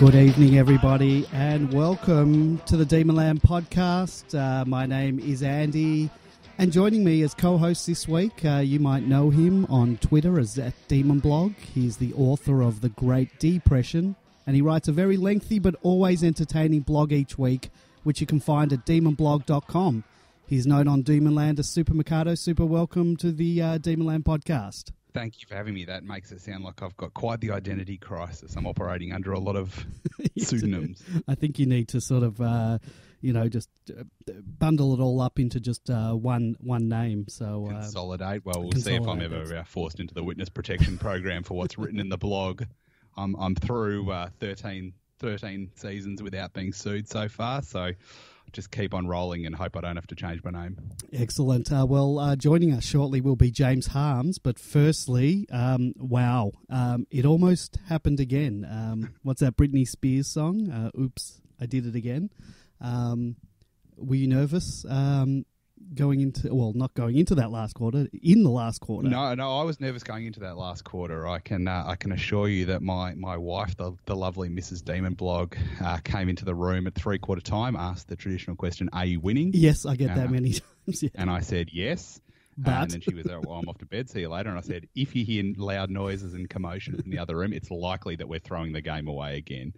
Good evening, everybody, and welcome to the Demonland podcast. Uh, my name is Andy, and joining me as co host this week, uh, you might know him on Twitter as at Demon Blog. He's the author of The Great Depression, and he writes a very lengthy but always entertaining blog each week, which you can find at demonblog.com. He's known on Demonland as Super Mikado. Super welcome to the uh, Demonland podcast. Thank you for having me. That makes it sound like I've got quite the identity crisis. I'm operating under a lot of pseudonyms. I think you need to sort of, uh, you know, just uh, bundle it all up into just uh, one one name. So uh, consolidate. Well, we'll see if I'm ever uh, forced into the witness protection program for what's written in the blog. I'm I'm through uh, 13, 13 seasons without being sued so far. So just keep on rolling and hope I don't have to change my name. Excellent. Uh, well, uh, joining us shortly will be James Harmes. But firstly, um, wow, um, it almost happened again. Um, what's that Britney Spears song? Uh, Oops, I did it again. Um, were you nervous um, going into well, not going into that last quarter, in the last quarter. No, no, I was nervous going into that last quarter. I can uh, I can assure you that my my wife, the, the lovely Mrs. Demon Blog, uh, came into the room at three quarter time, asked the traditional question, "Are you winning?" Yes, I get uh, that many times. Yeah. And I said yes. But... and then she was, oh, well, I'm off to bed. See you later. And I said, if you hear loud noises and commotion in the other room, it's likely that we're throwing the game away again.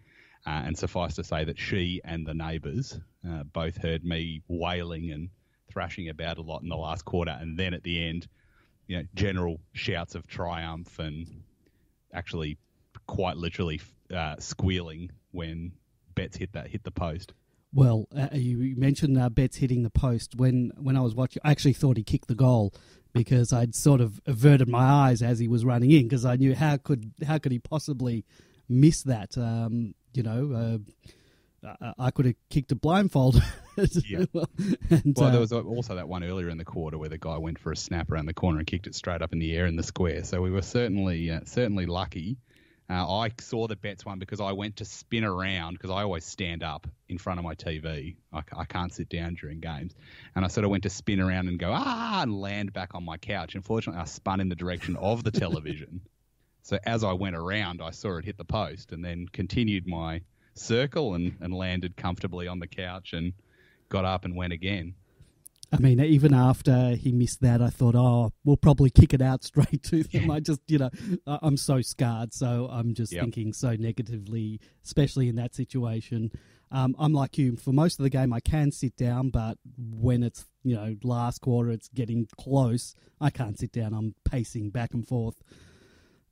Uh, and suffice to say that she and the neighbours uh, both heard me wailing and thrashing about a lot in the last quarter, and then at the end, you know, general shouts of triumph and actually quite literally uh, squealing when Betts hit that hit the post. Well, uh, you mentioned uh, hitting the post. When when I was watching, I actually thought he kicked the goal because I'd sort of averted my eyes as he was running in because I knew how could how could he possibly miss that? Um, you know, uh, I could have kicked a blindfold. yeah. and, well, uh, there was also that one earlier in the quarter where the guy went for a snap around the corner and kicked it straight up in the air in the square. So we were certainly uh, certainly lucky. Uh, I saw the Betts one because I went to spin around because I always stand up in front of my TV. I, I, can't sit down during games. And I sort of went to spin around and go, ah, and land back on my couch. Unfortunately, I spun in the direction of the television. so as I went around, I saw it hit the post and then continued my circle and, and landed comfortably on the couch and got up and went again. I mean, even after he missed that, I thought, oh, we'll probably kick it out straight to them. I just, you know, I'm so scarred. So I'm just yep. thinking so negatively, especially in that situation. Um, I'm like you. For most of the game, I can sit down, but when it's, you know, last quarter, it's getting close, I can't sit down. I'm pacing back and forth.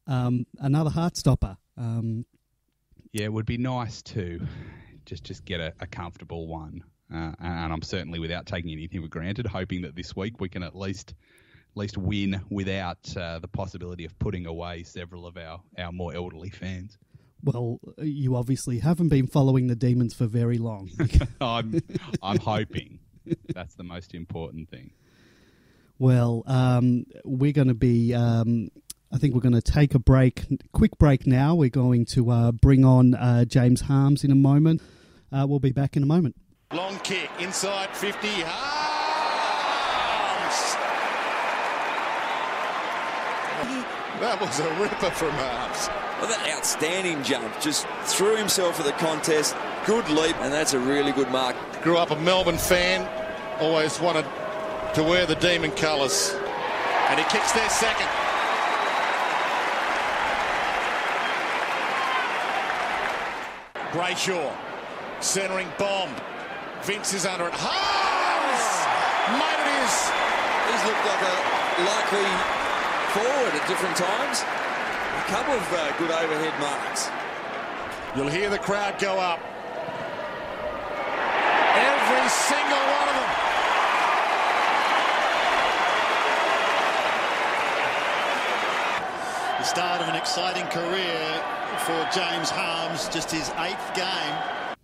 Um, another heart stopper. Um, yeah, it would be nice to just just get a, a comfortable one, uh, and I'm certainly without taking anything for granted, hoping that this week we can at least at least win without uh, the possibility of putting away several of our, our more elderly fans. Well, you obviously haven't been following the demons for very long. I'm I'm hoping that's the most important thing. Well, um, we're going to be um, I think we're going to take a break, quick break now. We're going to uh, bring on uh, James Harmes in a moment. Uh, we'll be back in a moment. Long kick inside 50. Harmes! That was a ripper from Harmes. Well, that outstanding jump. Just threw himself at the contest. Good leap, and that's a really good mark. Grew up a Melbourne fan. Always wanted to wear the Demon colours. And he kicks their second. Brayshaw centering bomb. Vince is under it. Harmes! Made it is. He's looked like a likely forward at different times. A couple of uh, good overhead marks. You'll hear the crowd go up. Every single one of them. The start of an exciting career for James Harmes, just his eighth game.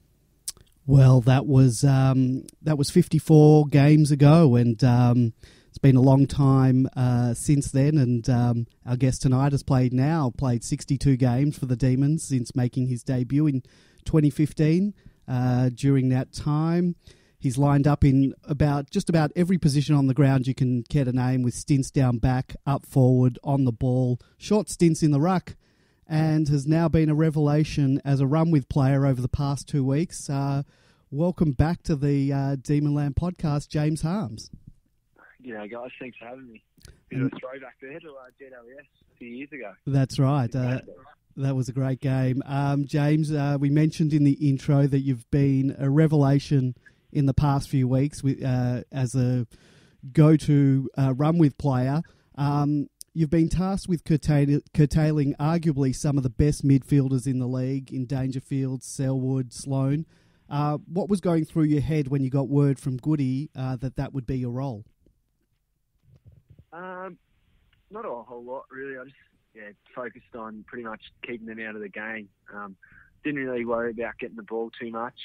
Well, that was um, that was 54 games ago, and um, it's been a long time uh, since then. And um, our guest tonight has played now played 62 games for the Demons since making his debut in 2015. Uh, during that time, he's lined up in about just about every position on the ground you can care to name, with stints down back, up forward, on the ball, short stints in the ruck and has now been a revelation as a run with player over the past two weeks. Uh, welcome back to the uh, Demonland podcast, James Harmes. Yeah, guys. Thanks for having me. Bit of a throwback there to uh, GWS a few years ago. That's right. Uh, that was a great game. Um, James, uh, we mentioned in the intro that you've been a revelation in the past few weeks with, uh, as a go to uh, run with player. Um, you've been tasked with curtail- curtailing arguably some of the best midfielders in the league in Dangerfield, Selwood, Sloane. Uh, what was going through your head when you got word from Goody uh, that that would be your role? Um, not a whole lot, really. I just yeah focused on pretty much keeping them out of the game. Um, didn't really worry about getting the ball too much,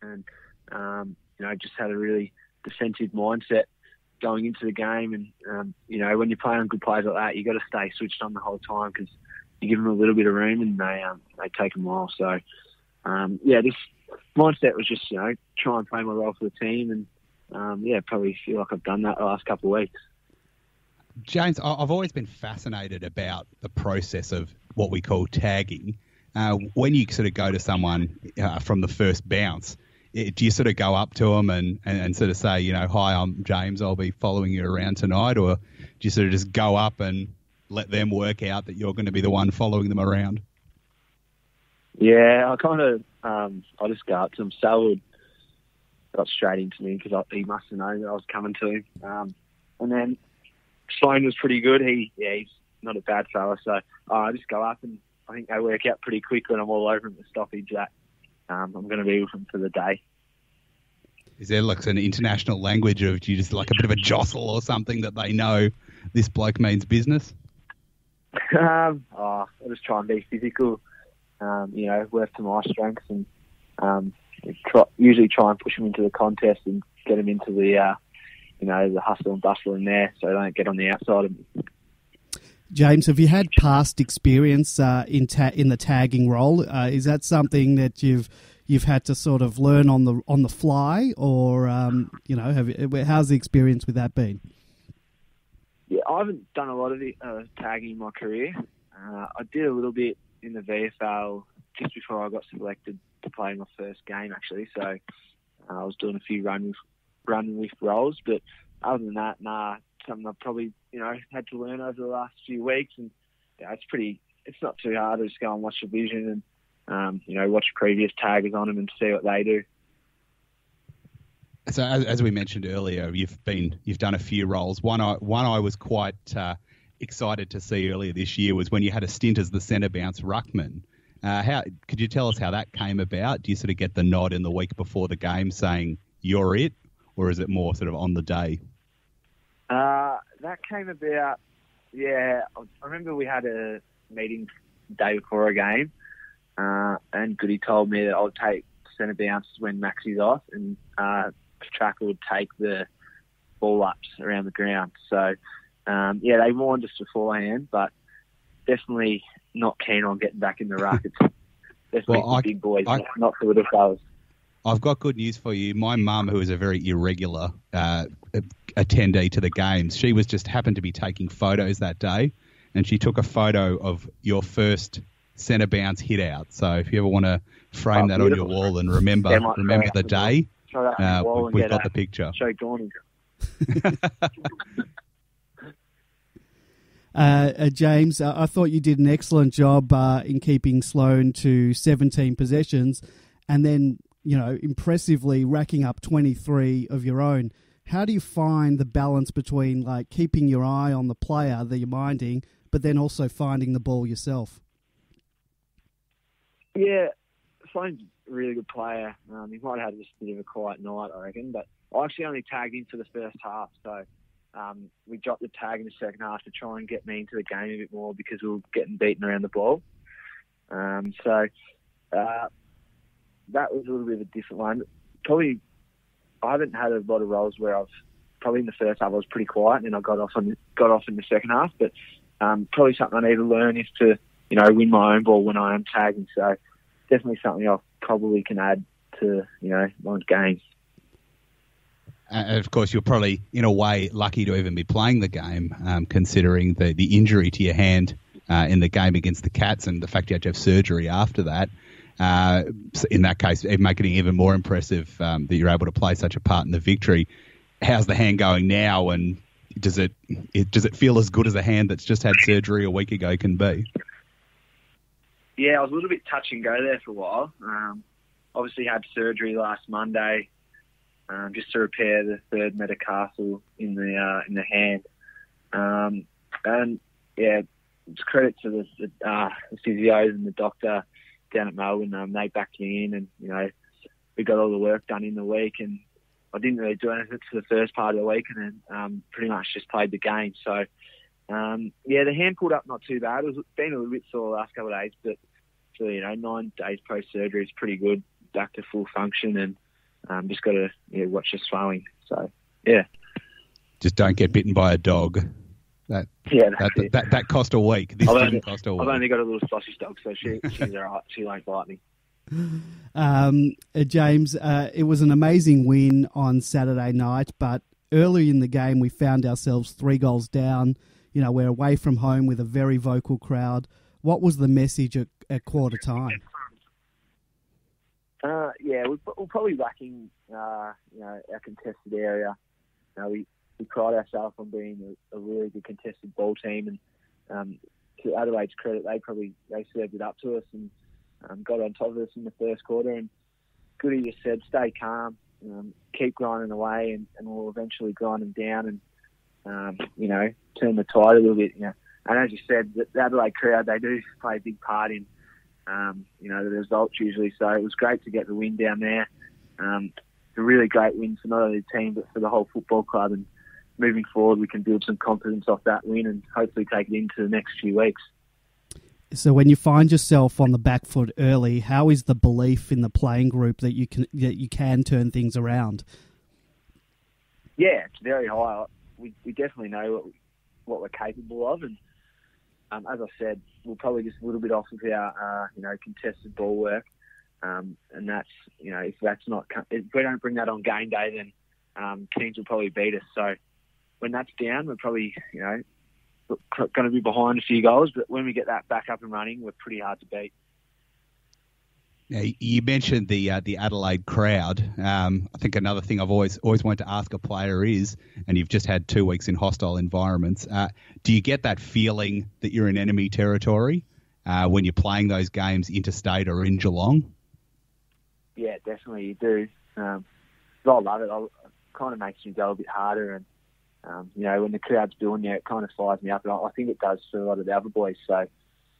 and um, you know just had a really defensive mindset going into the game. And um, you know when you're playing good players like that, you have got to stay switched on the whole time because you give them a little bit of room and they um, they take them well. So um, yeah, this mindset was just you know try and play my role for the team and. Um, yeah, probably feel like I've done that the last couple of weeks. James, I've always been fascinated about the process of what we call tagging. Uh, when you sort of go to someone uh, from the first bounce, it, do you sort of go up to them and, and, and, sort of say, you know, hi, I'm James, I'll be following you around tonight? Or do you sort of just go up and let them work out that you're going to be the one following them around? Yeah, I kind of, um, I just go up to him. Got straight into me because he must have known that I was coming to him. Um, and then Sloane was pretty good. He, yeah, he's not a bad fella. So uh, I just go up and I think they work out pretty quick when I'm all over him the stoppage that um, I'm going to be with him for the day. Is there like an international language of you just like a bit of a jostle or something that they know this bloke means business? um, oh, I just try and be physical, um, you know, work to my strengths and um, try, usually try and push them into the contest and get them into the uh, you know, the hustle and bustle in there so they don't get on the outside of me. James, have you had past experience uh, in ta- in the tagging role? Uh, is that something that you've you've had to sort of learn on the on the fly, or um, you know, have you, how's the experience with that been? Yeah, I haven't done a lot of the, uh, tagging in my career. Uh, I did a little bit in the VFL just before I got selected to play my first game, actually. So uh, I was doing a few runs run with roles. But other than that, nah, something I've probably you know had to learn over the last few weeks, and yeah, it's pretty. It's not too hard to just go and watch the vision and um, you know watch previous taggers on them and see what they do. So as, as, we mentioned earlier, you've been you've done a few roles. One I one I was quite uh, excited to see earlier this year was when you had a stint as the centre bounce ruckman. Uh, how could you tell us how that came about? Do you sort of get the nod in the week before the game saying you're it, or is it more sort of on the day? Uh, that came about. Yeah, I remember we had a meeting day before a game, uh, and Goody told me that I would take centre bounce when Maxie's off, and uh, Tracker would take the ball ups around the ground. So, um, yeah, they warned us beforehand, but definitely not keen on getting back in the ruck. It's definitely well, I, big boys, I, not for little fellas. I've got good news for you. My mum, who is a very irregular uh, attendee to the games, she was just happened to be taking photos that day, and she took a photo of your first centre bounce hit out. So if you ever want to frame oh, that beautiful. on your wall and remember remember the day, uh, we've got the picture. Show Dorney. Uh, uh, James, uh, I thought you did an excellent job uh, in keeping Sloane to 17 possessions and then you know, impressively racking up 23 of your own. How do you find the balance between like keeping your eye on the player that you're minding, but then also finding the ball yourself? Yeah, Sloane's a really good player. Um, he might have had just a bit of a quiet night, I reckon, but I actually only tagged him for the first half, so um, we dropped the tag in the second half to try and get me into the game a bit more because we were getting beaten around the ball. Um, so uh, that was a little bit of a different one. Probably, I haven't had a lot of roles where I've probably in the first half I was pretty quiet, and then I got off on got off in the second half. But um, probably something I need to learn is to you know win my own ball when I am tagging. So definitely something I probably can add to you know my game. And of course, you're probably in a way lucky to even be playing the game, um, considering the the injury to your hand uh, in the game against the Cats, and the fact you had to have surgery after that. Uh, in that case, making it even more impressive um, that you're able to play such a part in the victory. How's the hand going now, and does it, it does it feel as good as a hand that's just had surgery a week ago can be? Yeah, I was a little bit touch and go there for a while. Um, obviously, had surgery last Monday um, just to repair the third metatarsal in the uh, in the hand. Um, and yeah, it's credit to the, the, uh, the physios and the doctor down at Melbourne. Um, they backed me in, and you know, we got all the work done in the week. And I didn't really do anything for the first part of the week, and then um, pretty much just played the game. So um, yeah, the hand pulled up not too bad. It was been a little bit sore the last couple of days, but for you know nine days post surgery is pretty good, back to full function, and um, just got to yeah, watch the swelling. So yeah, just don't get bitten by a dog. That yeah, that, that, that, cost a week. This I've didn't only, cost a week. I've only got a little sausage dog, so she she's alright. She won't bite me. Um, uh, James, uh, it was an amazing win on Saturday night, but early in the game we found ourselves three goals down. You know, we're away from home with a very vocal crowd. What was the message at, at quarter time? Uh, yeah, we're, we're, probably lacking, uh, you know, our contested area. You know, we, we pride ourselves on being a, a really good contested ball team, and um, to Adelaide's credit, they probably they served it up to us and um, got on top of us in the first quarter. And Goody just said, "Stay calm, um, keep grinding away, and, and we'll eventually grind them down and um, you know turn the tide a little bit." You know, and as you said, the Adelaide crowd they do play a big part in um, you know the results usually. So it was great to get the win down there. Um, it's a really great win for not only the team but for the whole football club and moving forward, we can build some confidence off that win and hopefully take it into the next few weeks. So, when you find yourself on the back foot early, how is the belief in the playing group that you can that you can turn things around? Yeah, it's very high. We, we definitely know what, we, what we're capable of, and um, as I said, we're probably just a little bit off of our uh, you know contested ball work, um, and that's you know if that's not if we don't bring that on game day, then um, teams will probably beat us. So when that's down, we're probably, you know, going to be behind a few goals. But when we get that back up and running, we're pretty hard to beat. Now, you mentioned the uh, the Adelaide crowd. Um, I think another thing I've always always wanted to ask a player is, and you've just had two weeks in hostile environments. Uh, do you get that feeling that you're in enemy territory uh, when you're playing those games interstate or in Geelong? Yeah, definitely you do. Um, I love it. it kind of makes me go a bit harder and um, you know, when the crowd's doing it, it kind of fires me up, and I, think it does for a lot of the other boys. So,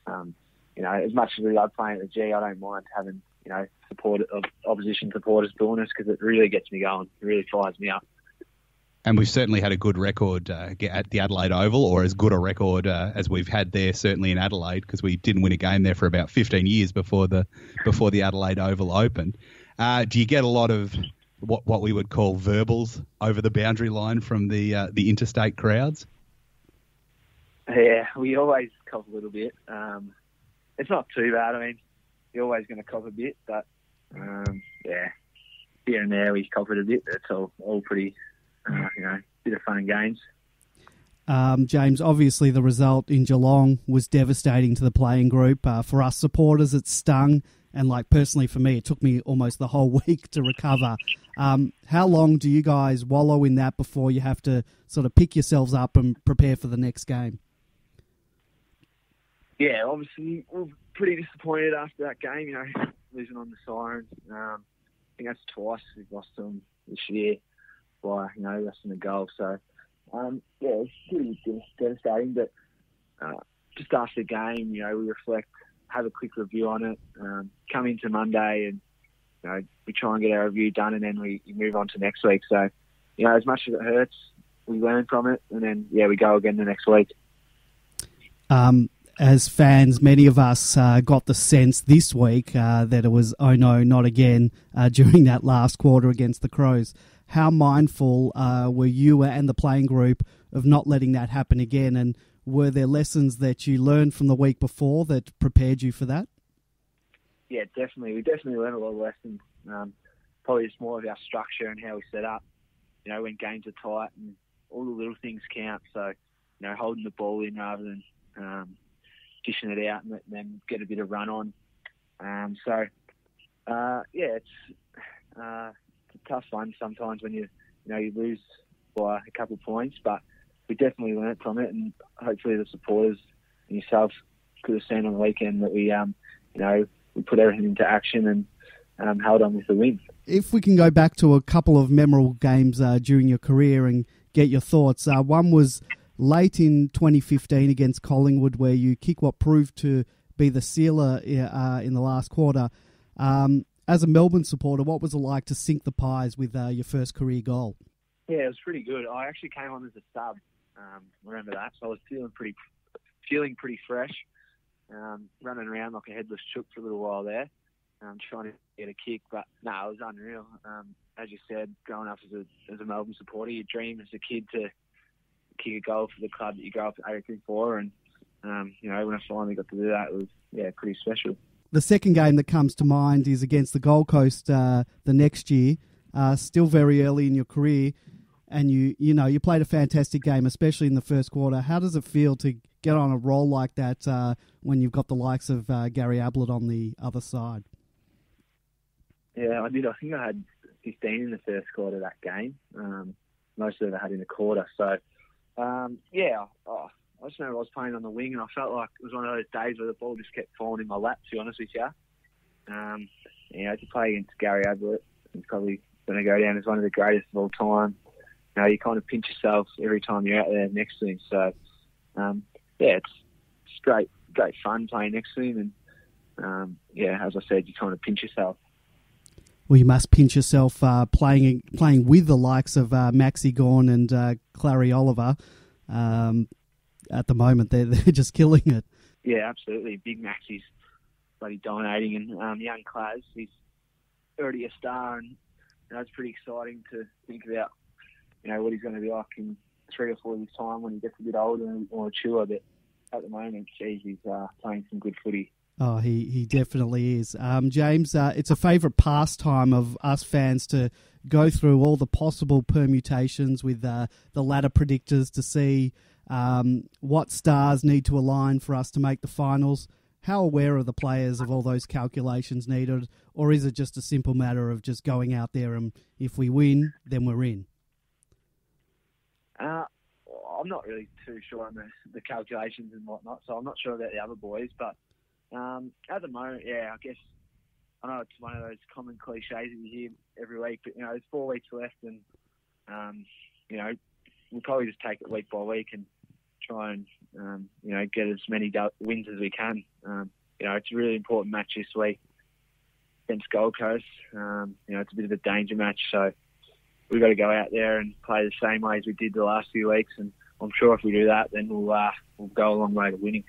um, you know, as much as we love playing at the G, I don't mind having you know support of opposition supporters doing this because it really gets me going. It really fires me up. And we've certainly had a good record uh, at the Adelaide Oval, or as good a record uh, as we've had there, certainly in Adelaide, because we didn't win a game there for about 15 years before the before the Adelaide Oval opened. Uh, do you get a lot of what what we would call verbals over the boundary line from the uh, the interstate crowds? Yeah, we always cop a little bit. Um, it's not too bad. I mean, you're always going to cop a bit, but um, yeah, here and there we cop it a bit. It's all all pretty, uh, you know, bit of fun and games. Um, James, obviously the result in Geelong was devastating to the playing group. Uh, for us supporters, it stung. And like personally for me, it took me almost the whole week to recover. Um, how long do you guys wallow in that before you have to sort of pick yourselves up and prepare for the next game? Yeah, obviously we're pretty disappointed after that game. You know, losing on the Sirens. Um, I think that's twice we've lost them this year by you know less than a goal. So um, yeah, it's pretty devastating. But uh, just after the game, you know, we reflect have a quick review on it, um, come into Monday and you know we try and get our review done, and then we move on to next week. So you know, as much as it hurts, we learn from it, and then yeah, we go again the next week. Um, as fans, many of us uh, got the sense this week uh, that it was oh no, not again uh, during that last quarter against the Crows. How mindful uh, were you and the playing group of not letting that happen again? And were there lessons that you learned from the week before that prepared you for that? Yeah, definitely. We definitely learned a lot of lessons. Um, probably just more of our structure and how we set up. You know, when games are tight and all the little things count. So, you know, holding the ball in rather than, um, dishing it out and letting them get a bit of run on. Um, so uh, yeah, it's, uh, it's a tough one sometimes when you you know you lose by a couple of points, but we definitely learnt from it, and hopefully the supporters and yourselves could have seen on the weekend that we um, you know we put everything into action and um, held on with the win. If we can go back to a couple of memorable games uh, during your career and get your thoughts, uh, one was late in 2015 against Collingwood, where you kick what proved to be the sealer uh, in the last quarter. Um, as a Melbourne supporter, what was it like to sink the pies with uh, your first career goal? Yeah, it was pretty good. I actually came on as a sub. Um, remember that? So I was feeling pretty, feeling pretty fresh. Um, running around like a headless chook for a little while there, um, trying to get a kick. But no, it was unreal. Um, as you said, growing up as a, as a Melbourne supporter, you dream as a kid to kick a goal for the club that you grow up rooting for, and um, you know when I finally got to do that, it was yeah pretty special. The second game that comes to mind is against the Gold Coast uh, the next year. Uh, still very early in your career, and you you know you played a fantastic game, especially in the first quarter. How does it feel to get on a roll like that uh, when you've got the likes of uh, Gary Ablett on the other side? Yeah, I did. I think I had 15 in the first quarter of that game. Um, most of it I had in the quarter. So, um, yeah, oh, I just remember I was playing on the wing and I felt like it was one of those days where the ball just kept falling in my lap, to be honest with you. Um, you know, to play against Gary Ablett, he's probably going to go down as one of the greatest of all time. You know, you kind of pinch yourself every time you're out there next to him. So, um, yeah, it's, it's great, great fun playing next to him. And, um, yeah, as I said, you kind of pinch yourself. Well, you must pinch yourself uh, playing playing with the likes of uh, Maxi Gawn and uh, Clarry Oliver. Um, at the moment. They're they're just killing it. Yeah, absolutely. Big Max is bloody dominating, and um, young Claz, he's already a star, and you know, pretty exciting to think about you know what he's going to be like in three or four years' time when he gets a bit older and more mature. But at the moment, geez, he's uh, playing some good footy. Oh, he, he definitely is. Um, James, uh, it's a favourite pastime of us fans to go through all the possible permutations with uh, the ladder predictors to see um, what stars need to align for us to make the finals? How aware are the players of all those calculations needed, or is it just a simple matter of just going out there and if we win, then we're in? Uh, I'm not really too sure on the, the calculations and whatnot, so I'm not sure about the other boys. But um, at the moment, yeah, I guess I know it's one of those common cliches that you hear every week, but you know, there's four weeks left, and um, you know, we'll probably just take it week by week and try and um, you know get as many wins as we can. Um, you know, it's a really important match this week against Gold Coast. Um, you know, it's a bit of a danger match, so we've got to go out there and play the same way as we did the last few weeks. And I'm sure if we do that, then we'll uh, we'll go a long way to winning.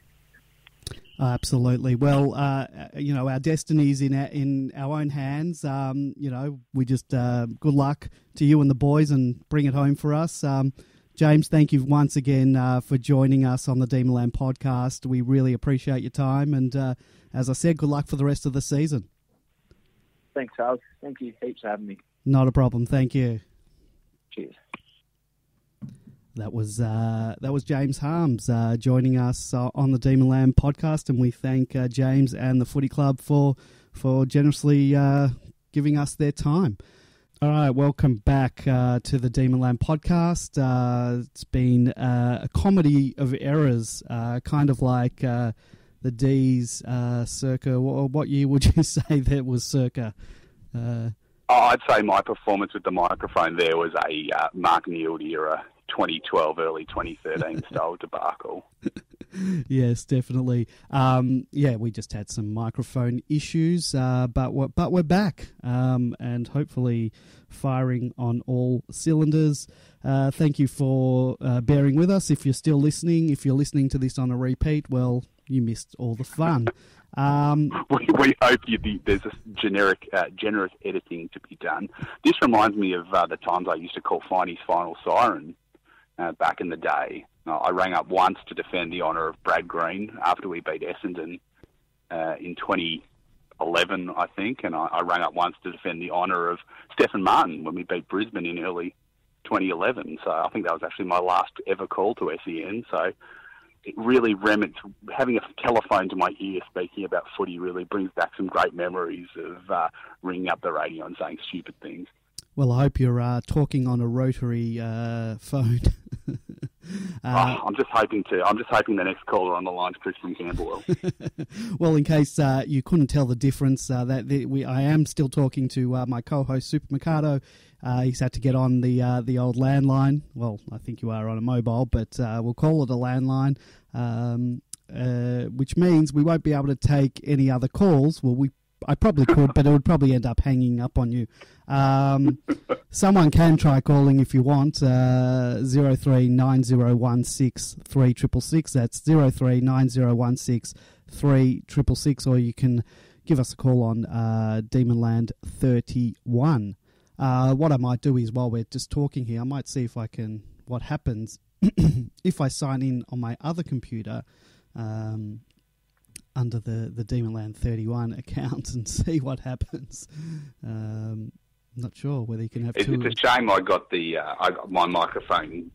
Absolutely. Well, uh, you know, our destiny is in our, in our own hands. Um, you know, we just uh, good luck to you and the boys, and bring it home for us. Um, James, thank you once again uh, for joining us on the Demonland podcast. We really appreciate your time, and uh, as I said, good luck for the rest of the season. Thanks, Charles. Thank you heaps for having me. Not a problem. Thank you. Cheers. That was uh, that was James Harmes uh, joining us uh, on the Demonland podcast, and we thank uh, James and the Footy Club for for generously uh, giving us their time. All right, welcome back uh, to the Demonland podcast. Uh, it's been a comedy of errors, kind of like the D's circa. What, what, year would you say that was circa? Oh, I'd say my performance with the microphone there was a Mark Neeld era 2012, early 2013 style debacle. yes, definitely. Um, yeah, we just had some microphone issues, uh, but we're, but we're back um, and hopefully firing on all cylinders. Uh, thank you for uh, bearing with us. If you're still listening, if you're listening to this on a repeat, well, you missed all the fun. Um, we, we, hope be, there's a generic, uh, generous editing to be done. This reminds me of uh, the times I used to call Finey's Final Siren uh, back in the day. I rang up once to defend the honour of Brad Green after we beat Essendon uh, in 2011, I think, and I, I rang up once to defend the honour of Stefan Martin when we beat Brisbane in early 2011. So I think that was actually my last ever call to SEN. So it really remits having a telephone to my ear speaking about footy really brings back some great memories of uh, ringing up the radio and saying stupid things. Well, I hope you're uh, talking on a rotary uh, phone. Uh, oh, I'm just hoping to. I'm just hoping the next caller on the line is Christian Campbell. well, in case uh, you couldn't tell the difference, uh, that the, we I am still talking to uh, my co-host Super Mikado. Uh, he's had to get on the uh, the old landline. Well, I think you are on a mobile, but we'll call it a landline. Um, which means we won't be able to take any other calls. Well, we I probably could, but it would probably end up hanging up on you. Um, someone can try calling if you want. Uh, zero three nine zero one six three triple six. That's zero three nine zero one six three triple six, or you can give us a call on uh, Demonland thirty one. Uh, what I might do is while we're just talking here, I might see if I can what happens if I sign in on my other computer. Um, under the, the Demonland 31 account and see what happens. Um, not sure whether you can have it's, two. It's a shame I got the uh, I got my microphone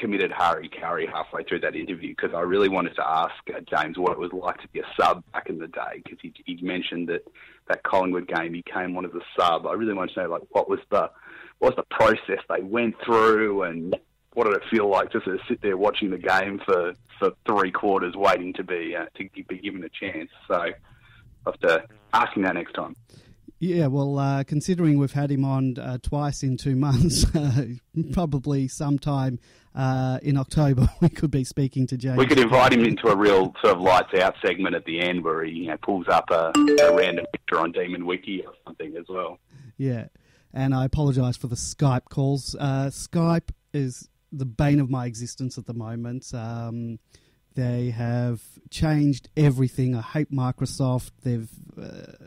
committed hara-kiri halfway through that interview because I really wanted to ask uh, James what it was like to be a sub back in the day because he, he mentioned that that Collingwood game he came on as a sub. I really wanted to know like what was the what was the process they went through and what did it feel like just to sit there watching the game for, for three quarters, waiting to be uh, to be given a chance? So I have to ask him that next time. Yeah, well, uh, considering we've had him on uh, twice in two months, uh, probably sometime uh, in October we could be speaking to James. We could invite him into a real sort of lights out segment at the end where he you know, pulls up a, a random picture on Demon Wiki or something as well. Yeah, and I apologise for the Skype calls. Uh, Skype is the bane of my existence at the moment. Um, they have changed everything. I hate Microsoft. They've uh,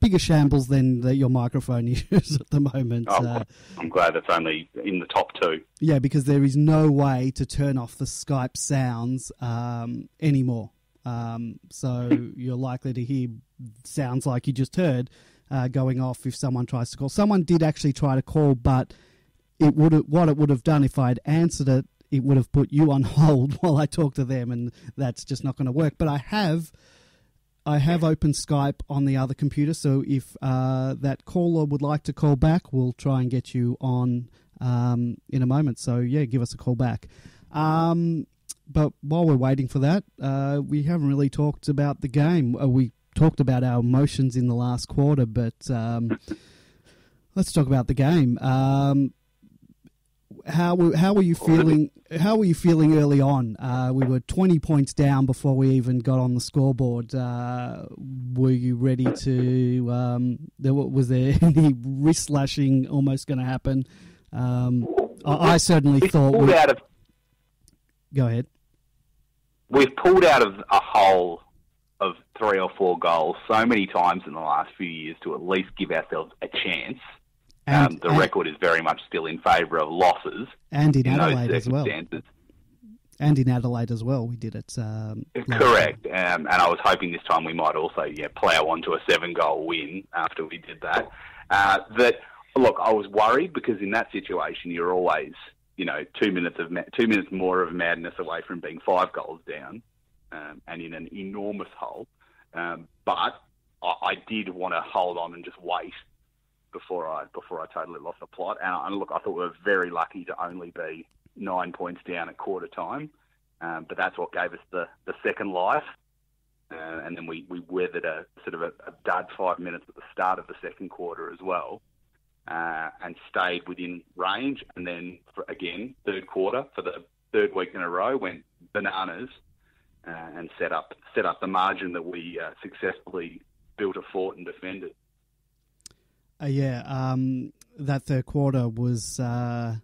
bigger shambles than the, your microphone issues at the moment. Oh, uh, I'm glad it's only in the top two. Yeah, because there is no way to turn off the Skype sounds um, anymore. Um, so you're likely to hear sounds like you just heard uh, going off if someone tries to call. Someone did actually try to call, but it would what it would have done if I'd answered it, it would have put you on hold while I talk to them, and that's just not going to work. But I have. I have opened Skype on the other computer, so if uh, that caller would like to call back, we'll try and get you on um, in a moment. So, yeah, give us a call back. Um, but while we're waiting for that, uh, we haven't really talked about the game. Uh, we talked about our emotions in the last quarter, but um, let's talk about the game. Um, how were, how were you feeling? How were you feeling early on? Uh, we were twenty points down before we even got on the scoreboard. Uh, were you ready to? Um, there was there any wrist slashing almost going to happen? Um, I, I, certainly we've thought. Pulled we, out of, go ahead. We've pulled out of a hole of three or four goals so many times in the last few years to at least give ourselves a chance and, um, the and, record is very much still in favour of losses. And in, in Adelaide as well. And in Adelaide as well, we did it. Um, Correct. Um, and I was hoping this time we might also yeah, plough on to a seven goal win after we did that. Uh, that look, I was worried because in that situation you're always you know two minutes of ma- two minutes more of madness away from being five goals down, um, and in an enormous hole. Um, but I, I did want to hold on and just wait before I before I totally lost the plot. And, and look, I thought we were very lucky to only be nine points down at quarter time, um, but that's what gave us the, the second life. Uh, and then we, we weathered a sort of a, a, dud five minutes at the start of the second quarter as well, uh, and stayed within range. And then for, again, third quarter for the third week in a row went bananas uh, and set up set up the margin that we uh, successfully built a fort and defended. Uh, yeah, um, that third quarter was uh,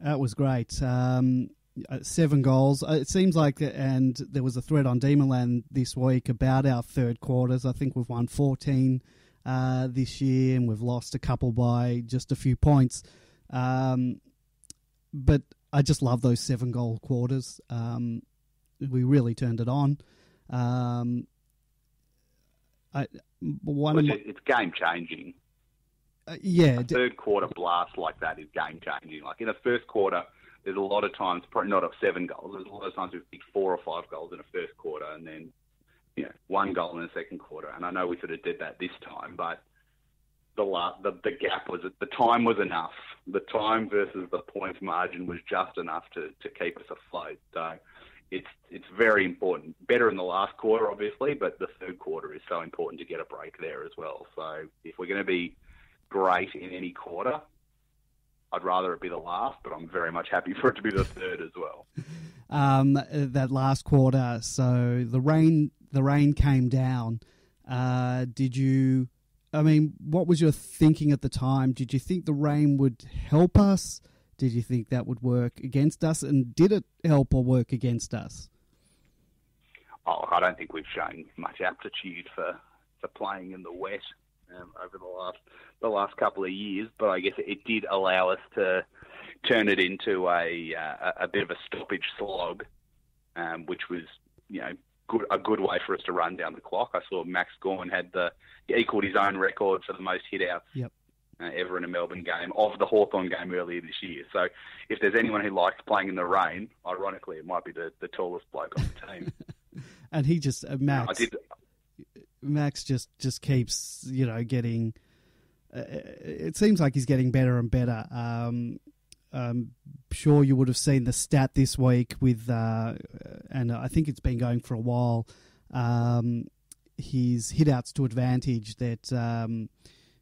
that was great. Um, uh, seven goals. Uh, it seems like, and there was a thread on Demonland this week about our third quarters. I think we've won fourteen uh, this year, and we've lost a couple by just a few points. Um, but I just love those seven goal quarters. Um, we really turned it on. Um, I, one well, it's game changing. Uh, yeah. A third quarter blast like that is game changing. Like in the first quarter, there's a lot of times, probably not of seven goals. There's a lot of times we've kicked four or five goals in a first quarter, and then you know one goal in the second quarter. And I know we sort of did that this time, but the last, the, the gap was the time was enough. The time versus the points margin was just enough to, to keep us afloat. So it's it's very important. Better in the last quarter, obviously, but the third quarter is so important to get a break there as well. So if we're going to be great in any quarter, I'd rather it be the last, but I'm very much happy for it to be the third as well. Um, that last quarter, so the rain the rain came down. Uh, did you? I mean, what was your thinking at the time? Did you think the rain would help us? Did you think that would work against us? And did it help or work against us? Oh, I don't think we've shown much aptitude for, for playing in the wet um, over the last the last couple of years, but I guess it did allow us to turn it into a uh, a bit of a stoppage slog, um, which was you know good a good way for us to run down the clock. I saw Max Gawn had the he equalled his own record for the most hit outs yep. uh, ever in a Melbourne game of the Hawthorn game earlier this year. So if there's anyone who likes playing in the rain, ironically, it might be the, the tallest bloke on the team. and he just uh, Max. I did, Max just just keeps you know getting. Uh, it seems like he's getting better and better. Um, I'm sure you would have seen the stat this week with, uh, and I think it's been going for a while. Um, his hitouts to advantage that um,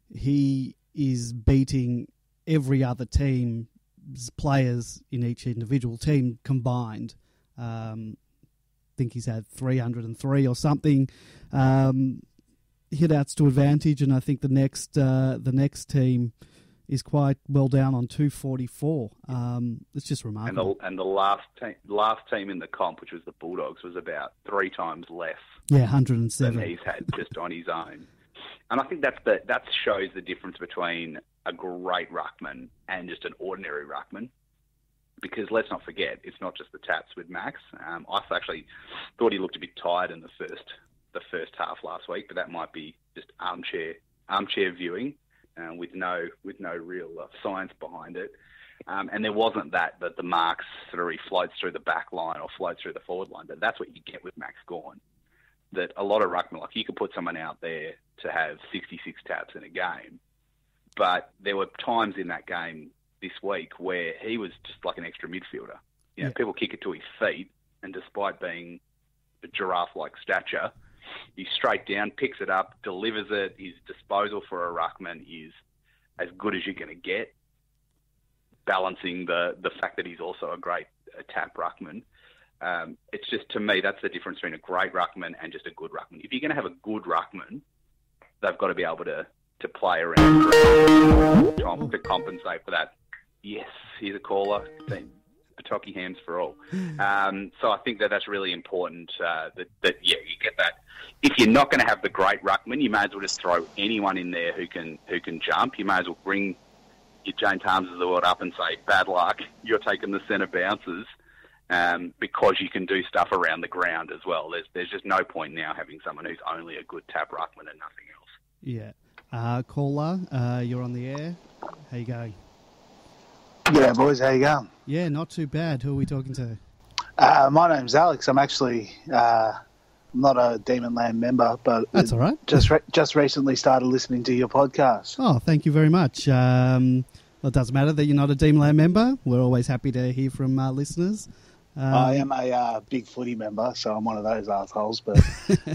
he is beating every other team's players in each individual team combined. Um, think he's had 303 or something um, hitouts to advantage, and I think the next uh, the next team is quite well down on 244. Um, it's just remarkable. And the, and the last team, last team in the comp, which was the Bulldogs, was about three times less. Yeah, 107. Than he's had just on his own. And I think that's the, that shows the difference between a great ruckman and just an ordinary ruckman because let's not forget, it's not just the taps with Max. Um, I actually thought he looked a bit tired in the first the first half last week, but that might be just armchair armchair viewing uh, with no with no real uh, science behind it. Um, and there wasn't that that the marks sort of floats through the back line or floats through the forward line. But that's what you get with Max Gawn. That a lot of ruckman, like you could put someone out there to have 66 taps in a game, but there were times in that game this week where he was just like an extra midfielder. You know, yeah. people kick it to his feet, and despite being a giraffe-like stature, he's straight down, picks it up, delivers it. His disposal for a ruckman is as good as you're going to get, balancing the the fact that he's also a great tap ruckman. Um, it's just to me that's the difference between a great ruckman and just a good ruckman. If you're going to have a good ruckman, they've got to be able to to play around to compensate for that Yes, he's a caller. Patoki hams for all. Um, so I think that that's really important. Uh, that, that yeah, you get that. If you're not going to have the great ruckman, you may as well just throw anyone in there who can who can jump. You may as well bring your James Harmes of the world up and say, "Bad luck, you're taking the centre bounces." Um, because you can do stuff around the ground as well. There's there's just no point now having someone who's only a good tap ruckman and nothing else. Yeah. Uh, caller, uh, you're on the air. How you going? Yeah, boys, how you going? Yeah, not too bad. Who are we talking to? Uh, my name's Alex. I'm actually uh, not a Demonland member, but that's all right. Just re- just recently started listening to your podcast. Oh, thank you very much. Um, well, it doesn't matter that you're not a Demonland member. We're always happy to hear from our listeners. Um, I am a uh, big footy member, so I'm one of those assholes. But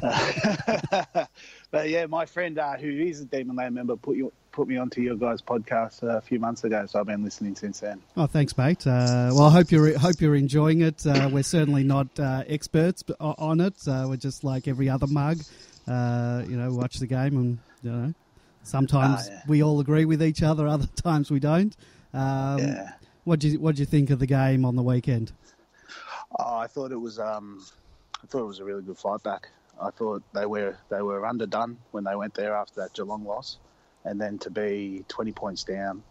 uh, but yeah, my friend uh, who is a Demonland member put you put me onto your guys' podcast a few months ago, so I've been listening since then. Oh, thanks, mate. Uh, well, I hope you're hope you're enjoying it. Uh, we're certainly not uh, experts on it. Uh, we're just like every other mug. Uh, you know, watch the game, and you know, sometimes ah, yeah. we all agree with each other. Other times we don't. Um, yeah. What do you What do you think of the game on the weekend? Oh, I thought it was. Um, I thought it was a really good fight back. I thought they were they were underdone when they went there after that Geelong loss and then to be 20 points down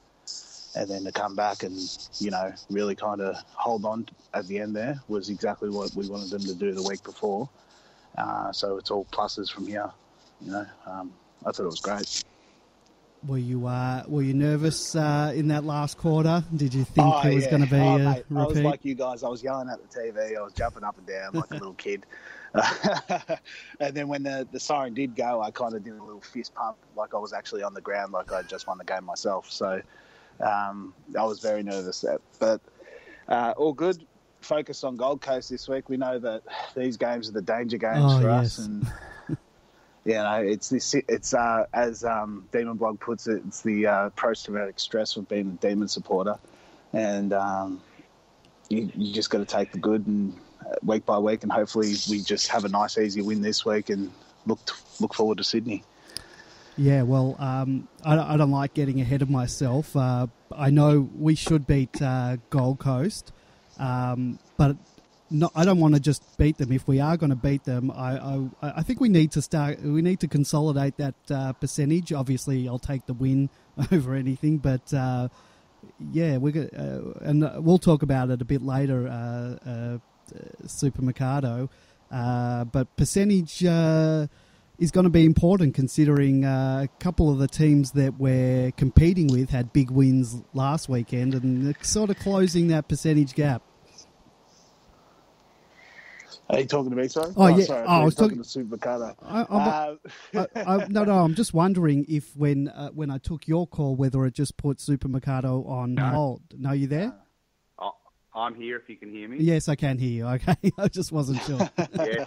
and then to come back and you know really kind of hold on at the end there was exactly what we wanted them to do the week before. Uh, so it's all pluses from here. You know, um, I thought it was great. Were you uh, were you nervous uh, in that last quarter? Did you think Oh, it was yeah. going to be Oh, a mate, I was like you guys. I was yelling at the TV. I was jumping up and down like a little kid. and then when the, the siren did go, I kind of did a little fist pump, like I was actually on the ground, like I just won the game myself. So um, I was very nervous. That, but uh, all good. Focus on Gold Coast this week. We know that these games are the danger games Oh, for yes. us, and you know it's this. It's uh, as um, Demon Blog puts it, it's the uh, post-traumatic stress of being a Demon supporter, and um, you, you just got to take the good and week by week, and hopefully we just have a nice, easy win this week and look look forward to Sydney. Yeah, well, um, I, I don't like getting ahead of myself. Uh, I know we should beat uh, Gold Coast, um, but no, I don't want to just beat them. If we are going to beat them, I, I, I think we need to start. We need to consolidate that uh, percentage. Obviously, I'll take the win over anything, but uh, yeah, we're uh, and we'll talk about it a bit later. Uh, Super Mercado, uh, but percentage. Uh, is going to be important considering uh, a couple of the teams that we're competing with had big wins last weekend and sort of closing that percentage gap. Are you talking to me, sorry? Oh, yeah. Sorry, Oh, I was you were talking- to Super Carter. I, I'm, Uh, I, I, no, no, I'm just wondering if when uh, when I took your call, whether it just put Super Mercado on hold. No, you there? I'm here if you can hear me. Yes, I can hear you. Okay, I just wasn't sure. yeah.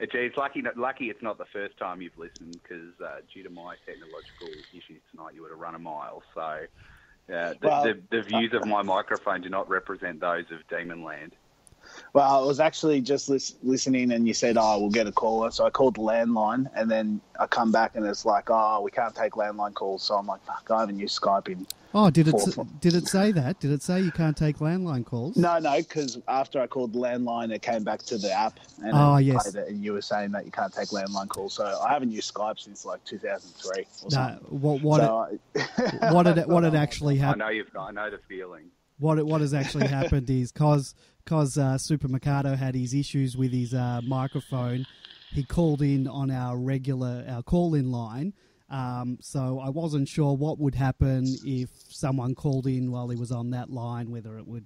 It's, it's lucky, lucky it's not the first time you've listened because uh, due to my technological issues tonight, you would have run a mile. So uh, the, Well, the, the views of my microphone do not represent those of Demonland. Well, I was actually just lis- listening, and you said, "Oh, we'll get a caller." So I called the landline, and then I come back, and it's like, "Oh, we can't take landline calls." So I'm like, "Fuck, I haven't used Skype in." Oh, did it Four- s- did it say that? Did it say you can't take landline calls? No, no, because after I called the landline, it came back to the app, and Oh, it ah, yes. played it, and you were saying that you can't take landline calls. So I haven't used Skype since like 2003 or No, something. what what so it, what did it, what had actually I happened? know you've. I know the feeling. What what has actually happened is cause cause uh, Super Mercado had his issues with his uh, microphone. He called in on our regular our call in line. Um, so I wasn't sure what would happen if someone called in while he was on that line, whether it would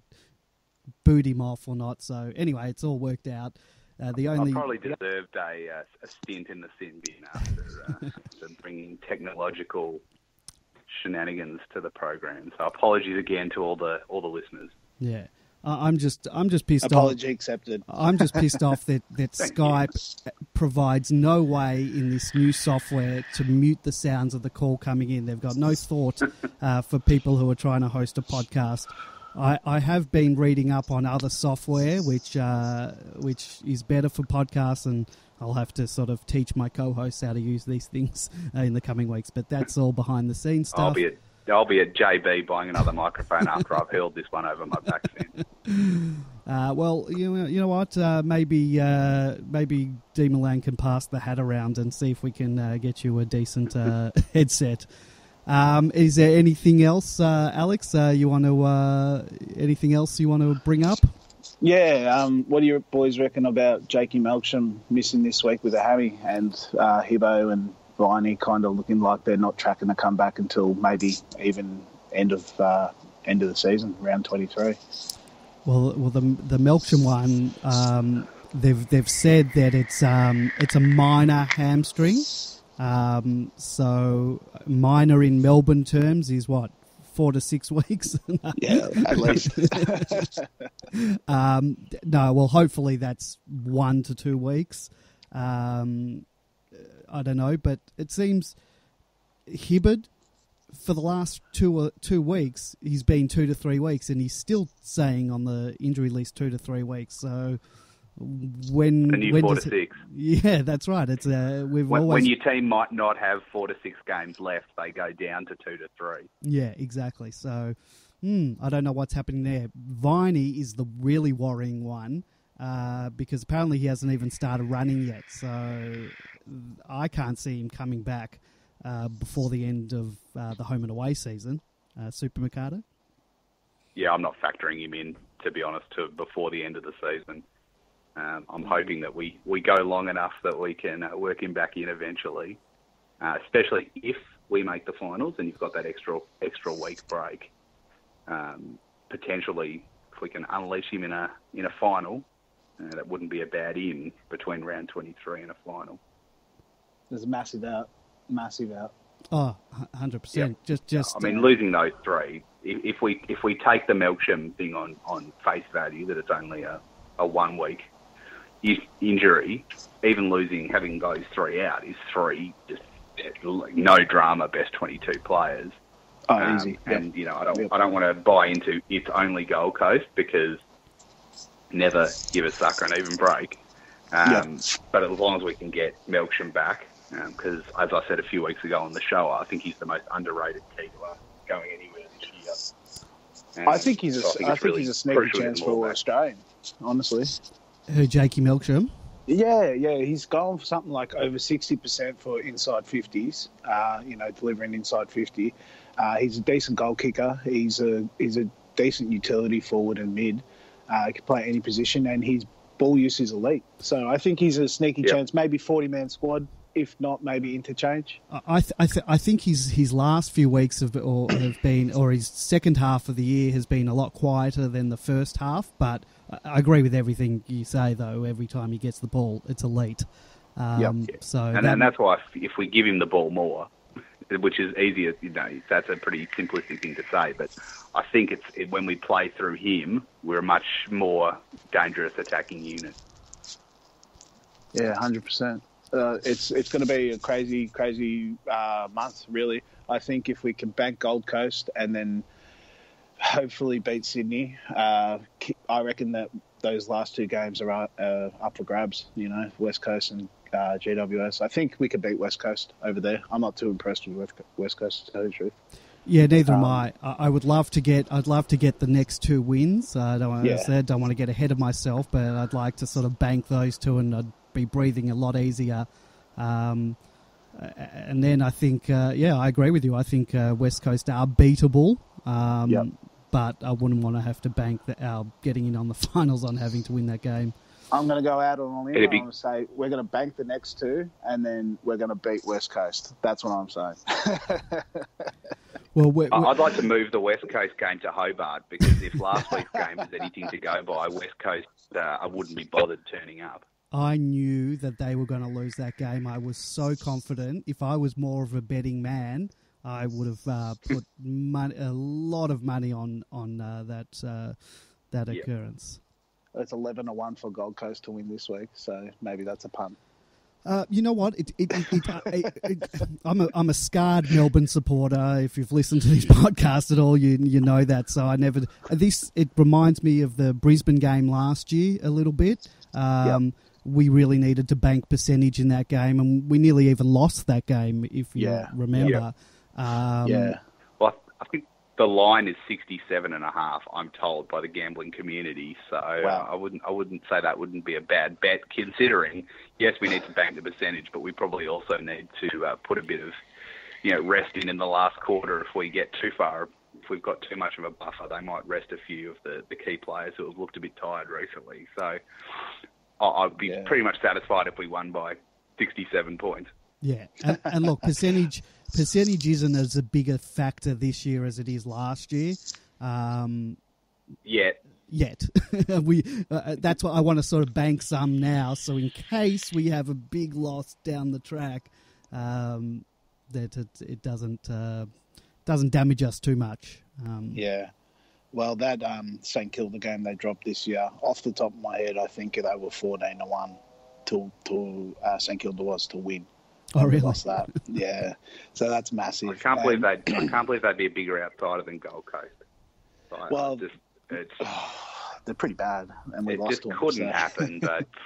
boot him off or not. So anyway, it's all worked out. Uh, the only I probably deserved a, uh, a stint in the sin bin after, uh, after bringing technological shenanigans to the program. So apologies again to all the all the listeners. yeah. I- I'm just I'm just pissed off. apology accepted. I'm just pissed off that, that Thank Skype provides no way in this new software to mute the sounds of the call coming in. They've got no thought uh, for people who are trying to host a podcast. I, I have been reading up on other software which uh, which is better for podcasts, and I'll have to sort of teach my co-hosts how to use these things uh, in the coming weeks. But that's all behind the scenes stuff. I'll be at I'll be at JB buying another microphone after I've hurled this one over my back. Uh, well, you know, you know what? Uh, maybe uh, maybe Demonland can pass the hat around and see if we can uh, get you a decent uh, headset. Um, is there anything else, uh, Alex? Uh, you want to uh, anything else you want to bring up? Yeah, um, what do you boys reckon about Jakey Melksham missing this week with a hammy and uh, and Viney kind of looking like they're not tracking to come back until maybe even end of uh, end of the season, round twenty three. Well, well, the the Melksham one, um, they've they've said that it's um, it's a minor hamstring. Um, so minor in Melbourne terms is what four to six weeks. Yeah, at least. Um, no, well, hopefully that's one to two weeks. Um, I don't know, but it seems Hibberd for the last two uh, two weeks he's been two to three weeks, and he's still saying on the injury list two to three weeks. So when The new when four to it- six. yeah, that's right. It's uh, we've When, always when your team might not have four to six games left, they go down to two to three. Yeah, exactly. So, hmm, I don't know what's happening there. Viney is the really worrying one uh, because apparently he hasn't even started running yet. So, I can't see him coming back uh, before the end of uh, the home and away season. Uh, Super Mercado. Yeah, I'm not factoring him in to be honest to before the end of the season. Um, I'm hoping that we, we go long enough that we can uh, work him back in eventually, uh, especially if we make the finals, and you've got that extra extra week break. Um, potentially, if we can unleash him in a in a final, uh, that wouldn't be a bad in between round 23 and a final. There's a massive out, massive out. Oh, 100 percent. Just, just. I mean, uh, losing those three. If, if, we if we take the Melksham thing on on face value that it's only a, a one week injury, even losing having those three out is three just no drama best 22 players. Oh, um, easy. Yep. And you know, I don't yep. I don't want to buy into it's only Gold Coast because never give a sucker an even break. Um, yep. But as long as we can get Melksham back, because um, as I said a few weeks ago on the show, I think he's the most underrated keeper going anywhere this year. Um, I think he's a, so I think, I think really he's a sneaky chance for Australian, honestly. Who, Jakey Melksham? Yeah, yeah, he's going for something like over sixty percent for inside fifties. Uh, you know, delivering inside fifty. Uh, he's a decent goal kicker. He's a he's a decent utility forward and mid. Uh, he can play any position, and his ball use is elite. So I think he's a sneaky yep. chance. Maybe forty man squad if not maybe interchange. I th- I, th- I think his his last few weeks have or have been or his second half of the year has been a lot quieter than the first half. But I agree with everything you say though. Every time he gets the ball, it's elite. Um, yep. So and, that, and that's why if we give him the ball more, which is easier, you know, that's a pretty simplistic thing to say. But I think it's it, when we play through him, we're a much more dangerous attacking unit. Yeah, hundred percent uh, it's it's going to be a crazy, crazy uh, month. Really, I think if we can bank Gold Coast and then hopefully beat Sydney, uh, I reckon that those last two games are uh, up for grabs. You know, West Coast and uh, GWS. I think we could beat West Coast over there. I'm not too impressed with West Coast, to tell you the truth. Yeah, neither um, am I. I would love to get. I'd love to get the next two wins. I don't want to yeah. say, don't want to get ahead of myself, but I'd like to sort of bank those two, and I'd be breathing a lot easier. Um, and then I think, uh, yeah, I agree with you. I think uh, West Coast are beatable. Um, yep. But I wouldn't want to have to bank the, our getting in on the finals on having to win that game. I'm going to go out on a limb. I'm going to say we're going to bank the next two, and then we're going to beat West Coast. That's what I'm saying. well, we're, we're... I'd like to move the West Coast game to Hobart because if last week's game was anything to go by, West Coast, uh, I wouldn't be bothered turning up. I knew that they were going to lose that game. I was so confident. If I was more of a betting man, I would have uh, put money, a lot of money on on uh, that uh, that yep. occurrence. It's eleven to one for Gold Coast to win this week, so maybe that's a punt. Uh, you know what? It, it, it, I'm a I'm a scarred Melbourne supporter. If you've listened to this podcast at all, you you know that. So I never this. It reminds me of the Brisbane game last year a little bit. Um, yep we really needed to bank percentage in that game, and we nearly even lost that game, if you yeah. remember. Yeah. Um, yeah. Well, I think the line is 67 and a half, I'm told, by the gambling community. So wow. I wouldn't I wouldn't say that wouldn't be a bad bet, considering, yes, we need to bank the percentage, but we probably also need to uh, put a bit of you know, rest in in the last quarter if we get too far if we've got too much of a buffer, they might rest a few of the, the key players who have looked a bit tired recently. So I'd be yeah. pretty much satisfied if we won by 67 points. Yeah, and, and, look, percentage percentage isn't as a bigger factor this year as it is last year. Um, yet, yet we uh, that's what I want to sort of bank some now. So in case we have a big loss down the track, um, that it, it doesn't uh, doesn't damage us too much. Um, yeah, well, that um, St Kilda game they dropped this year, off the top of my head, I think they were fourteen to one to to uh, St Kilda was to win. Oh, really? Lost that, yeah. So that's massive. I can't believe um, they. I can't believe they'd be a bigger outsider than Gold Coast. Like, well, just, it's, they're pretty bad, and we it lost. just them, couldn't so. happen, but.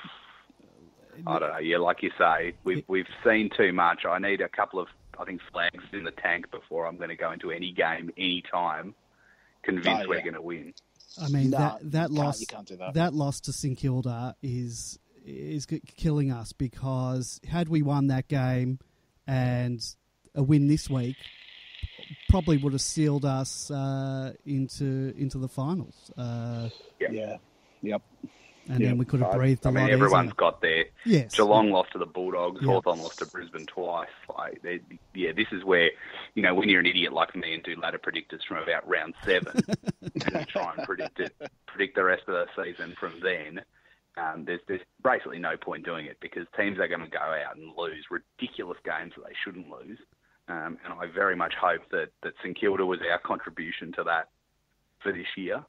I don't know. Yeah, like you say, we've we've seen too much. I need a couple of I think flags in the tank before I'm going to go into any game any time convinced oh, yeah. we're going to win. I mean no, that that loss that. that loss to St Kilda is is killing us because had we won that game and a win this week, probably would have sealed us uh, into into the finals. Uh, yeah. yeah, yep. and yeah. then we could have breathed. I, I mean, everyone's easier. got there. Yes, Geelong yeah. lost to the Bulldogs. Yeah. Hawthorn lost to Brisbane twice. Like, yeah, this is where you know when you're an idiot like me and do ladder predictors from about round seven, and try and predict it, predict the rest of the season from then. Um, there's, there's basically no point doing it because teams are going to go out and lose ridiculous games that they shouldn't lose. Um, and I very much hope that, that St Kilda was our contribution to that for this year,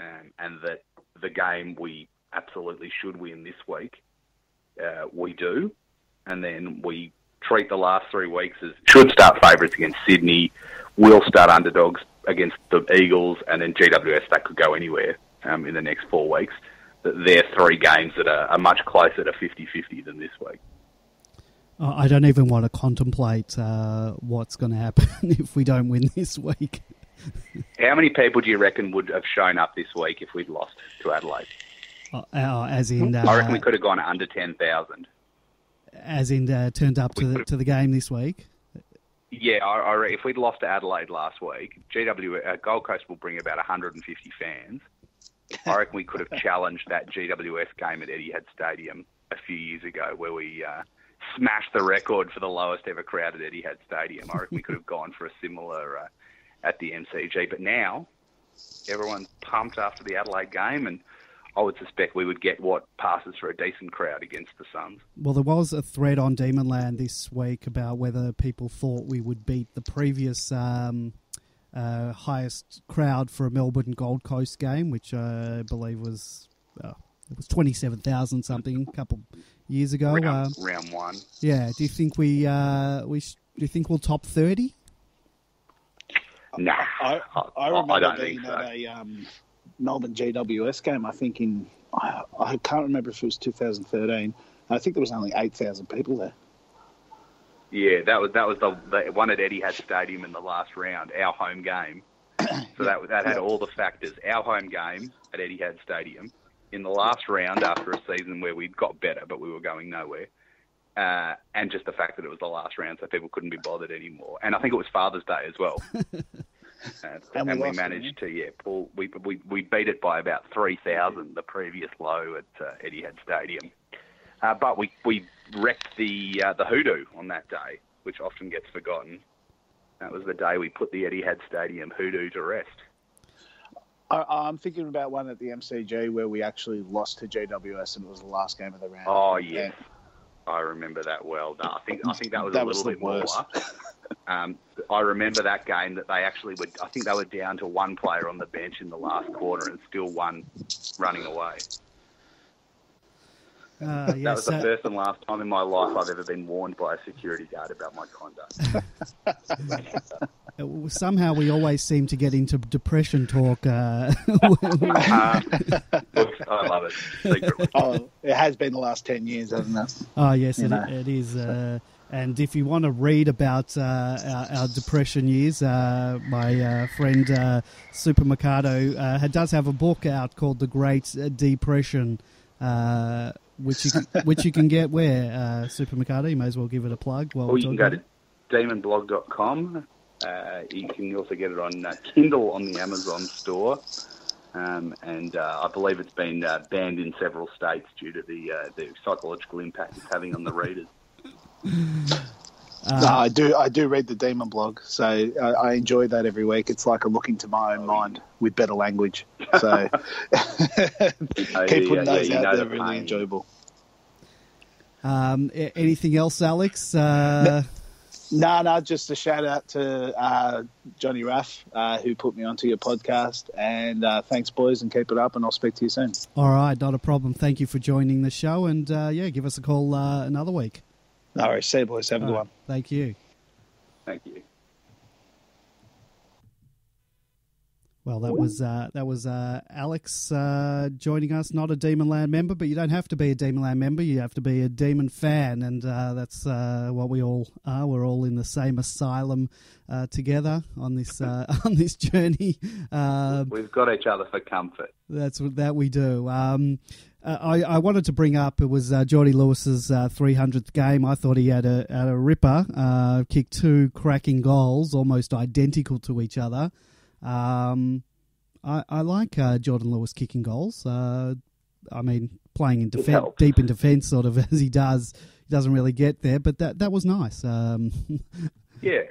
um, and that the game we absolutely should win this week, uh, we do, and then we treat the last three weeks as should start favourites against Sydney, will start underdogs against the Eagles, and then GWS that could go anywhere um, in the next four weeks. They're three games that are, are much closer to 50-50 than this week. I don't even want to contemplate uh, what's going to happen if we don't win this week. How many people do you reckon would have shown up this week if we'd lost to Adelaide? Uh, uh, as in, uh, I reckon we could have gone under ten thousand. As in, uh, turned up to the to the game this week. Yeah, I, I, if we'd lost to Adelaide last week, GW uh, Gold Coast will bring about 150 fans. I reckon we could have challenged that GWS game at Etihad Stadium a few years ago, where we uh, smashed the record for the lowest ever crowd at Etihad Stadium. I reckon we could have gone for a similar uh, at the MCG. But now everyone's pumped after the Adelaide game, and I would suspect we would get what passes for a decent crowd against the Suns. Well, there was a thread on Demonland this week about whether people thought we would beat the previous um, uh, highest crowd for a Melbourne Gold Coast game, which I believe was uh, it was twenty seven thousand something a couple years ago. Round, uh, round one. Yeah. Do you think we uh, we sh- do you think we'll top thirty? No, I, I remember I don't being so. at a um, Melbourne GWS game. I think in I, I can't remember if it was 2013. I think there was only 8,000 people there. Yeah, that was that was the, the one at Etihad Stadium in the last round, our home game. So that that had all the factors. Our home game at Etihad Stadium in the last round after a season where we'd got better, but we were going nowhere. Uh, and just the fact that it was the last round, so people couldn't be bothered anymore. And I think it was Father's Day as well. Uh, and, and we, managed to yeah pull we, we we beat it by about three thousand the previous low at uh, Etihad Stadium, uh, but we we wrecked the uh, the hoodoo on that day, which often gets forgotten. That was the day we put the Etihad Stadium hoodoo to rest. I, am thinking about one at the MCG where we actually lost to GWS and it was the last game of the round. Oh yeah, I remember that well. No, I think I think that was that a little was bit worse. more. Um, I remember that game that they actually were. I think they were down to one player on the bench in the last quarter and still one running away. Uh, yes, that was the first and last time in my life I've ever been warned by a security guard about my conduct. Somehow we always seem to get into depression talk. Uh, uh, I love it. Oh, it has been the last 10 years, hasn't it? Oh, yes, it, it is. Uh, and if you want to read about uh, our, our, depression years, uh, my uh, friend uh, Super Mercado uh, does have a book out called The Great Depression, uh, which you can, which you can get where uh, Super Mercado. You may as well give it a plug. While or you can go to demonblog.com. Uh, you can also get it on uh, Kindle on the Amazon store. Um, and I believe it's been banned in several states due to the the psychological impact it's having on the readers. Uh, no, I do. I do read the Demon blog, so I, I, enjoy that every week. It's like a look into my own mind with better language. So keep putting those yeah, out there. The really enjoyable. Um, anything else, Alex? Uh... No, no, just a shout out to uh, Johnny Raff, uh, who put me onto your podcast. And uh, thanks, boys, and keep it up, and I'll speak to you soon. All right, not a problem. Thank you for joining the show, and uh, yeah, give us a call uh, another week. All right, see you, boys. Have a good one. Thank you. Thank you. Well, that was uh, that was uh, Alex uh, joining us. Not a Demonland member, but you don't have to be a Demonland member. You have to be a Demon fan, and uh, that's uh, what we all are. We're all in the same asylum uh, together on this on this journey. Um, We've got each other for comfort. That's what that we do. Um, I, I, wanted to bring up it was uh, Geordie Lewis's uh, 300th game. I thought he had a had a ripper, uh, kicked two cracking goals, almost identical to each other. Um, I, I, like uh, Jordan Lewis kicking goals. Uh, I mean, playing in defense, deep in defence, sort of as he does, he doesn't really get there. But that that was nice. Um, yeah.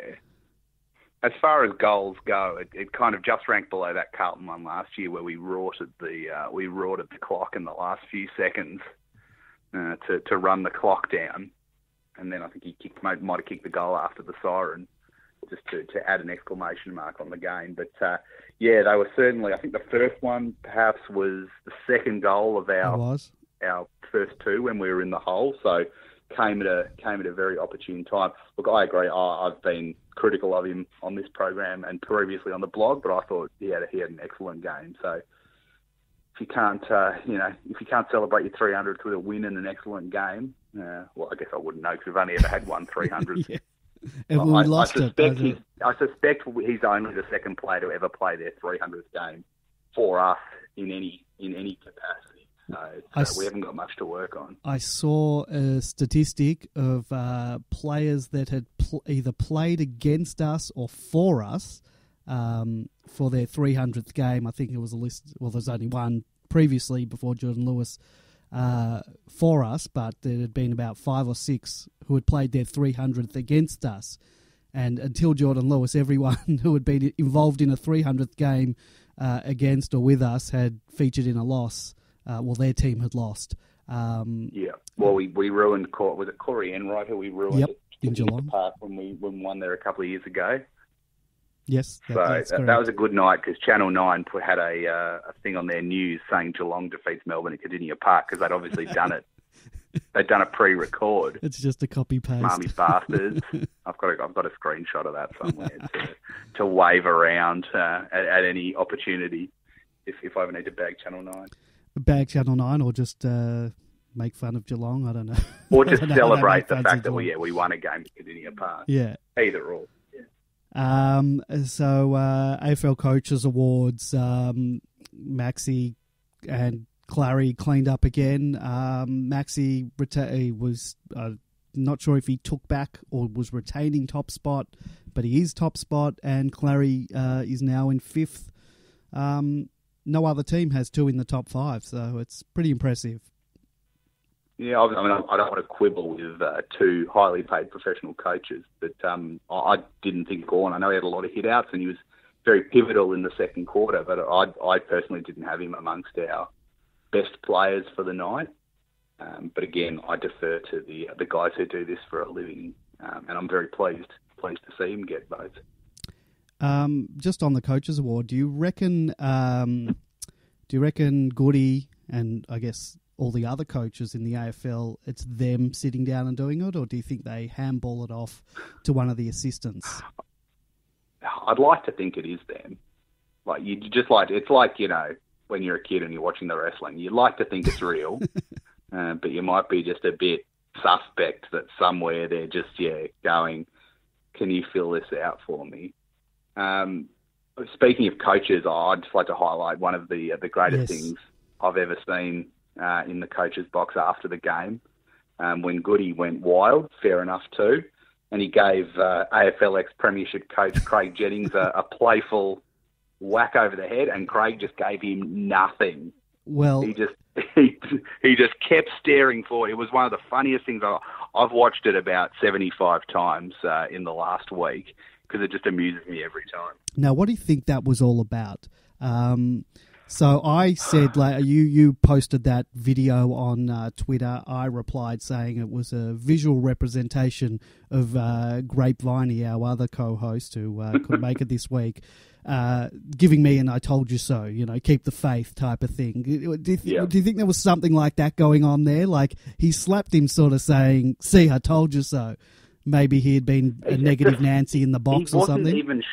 As far as goals go, it, it, kind of just ranked below that Carlton one last year, where we rorted the uh, we rorted the clock in the last few seconds uh, to to run the clock down, and then I think he kicked, might, might have kicked the goal after the siren, just to, to add an exclamation mark on the game. But uh, yeah, they were certainly. I think the first one perhaps was the second goal of our our first two when we were in the hole. So came at a came at a very opportune time. Look, I agree. I, I've been critical of him on this program and previously on the blog, but I thought he had a, he had an excellent game. So if you can't, uh, you know, if you can't celebrate your 300th with a win and an excellent game, uh, well, I guess I wouldn't know because we've only ever had one 300. yeah. And we I, lost I suspect it. He's, I suspect he's only the second player to ever play their 300th game for us in any in any capacity. So, so we haven't got much to work on. I saw a statistic of uh, players that had pl- either played against us or for us um, for their 300th game. I think it was a list. Well, there's only one previously before Jordan Lewis uh, for us, but there had been about five or six who had played their 300th against us. And until Jordan Lewis, everyone who had been involved in a 300th game uh, against or with us had featured in a loss. Uh, well, their team had lost. Um, yeah. Well, we, we ruined. Was it Corey Enright who we ruined yep, in Geelong Park when we when we won there a couple of years ago? Yes, that, so that, that, was a good night because Channel Nine put, had a uh, a thing on their news saying Geelong defeats Melbourne at Kardinia Park because they'd obviously done it. They'd done a pre-record. It's just a copy paste. Marmy bastards! I've got a, I've got a screenshot of that somewhere to, to wave around uh, at, at, any opportunity if if I ever need to bag Channel Nine. Bag Channel Nine or just. Uh make fun of Geelong. I don't know. Or just celebrate the fact that we yeah, we won a game at Kardinia Park. Yeah. Either or. Um, so uh, AFL Coaches Awards, um, Maxy and Clarry cleaned up again. Um, Maxy reta- was uh, not sure if he took back or was retaining top spot, but he is top spot, and Clarry uh, is now in fifth. Um, no other team has two in the top five, so it's pretty impressive. Yeah, I mean, I don't want to quibble with uh, two highly paid professional coaches, but um, I didn't think Gawn. I know he had a lot of hit outs and he was very pivotal in the second quarter, but I, I personally didn't have him amongst our best players for the night. Um, but again, I defer to the the guys who do this for a living, um, and I'm very pleased pleased to see him get votes. Um, just on the coaches award, do you reckon? Um, do you reckon Goody and I guess all the other coaches in the AFL, it's them sitting down and doing it, or do you think they handball it off to one of the assistants? I'd like to think it is them. Like you just like it's like you know when you're a kid and you're watching the wrestling, you like to think it's real, uh, but you might be just a bit suspect that somewhere they're just yeah going, can you fill this out for me? Um, speaking of coaches, I'd just like to highlight one of the uh, the greatest yes. things I've ever seen uh, in the coach's box after the game um, when Goody went wild, fair enough too. And he gave uh, AFL ex Premiership coach Craig Jennings a, a, playful whack over the head, and Craig just gave him nothing. Well, he just he, he just kept staring forward. It was one of the funniest things I, have watched it about seventy five times uh, in the last week because it just amuses me every time. Now, what do you think that was all about? Um, so I said, like, you you posted that video on uh, Twitter. I replied saying it was a visual representation of uh, our other co-host who uh, couldn't make it this week, uh, giving me an "I told you so," you know, keep the faith type of thing. Do you, th- yeah. do you think there was something like that going on there? Like he slapped him, sort of saying, "See, I told you so." Maybe he had been a negative Nancy in the box or something. Even,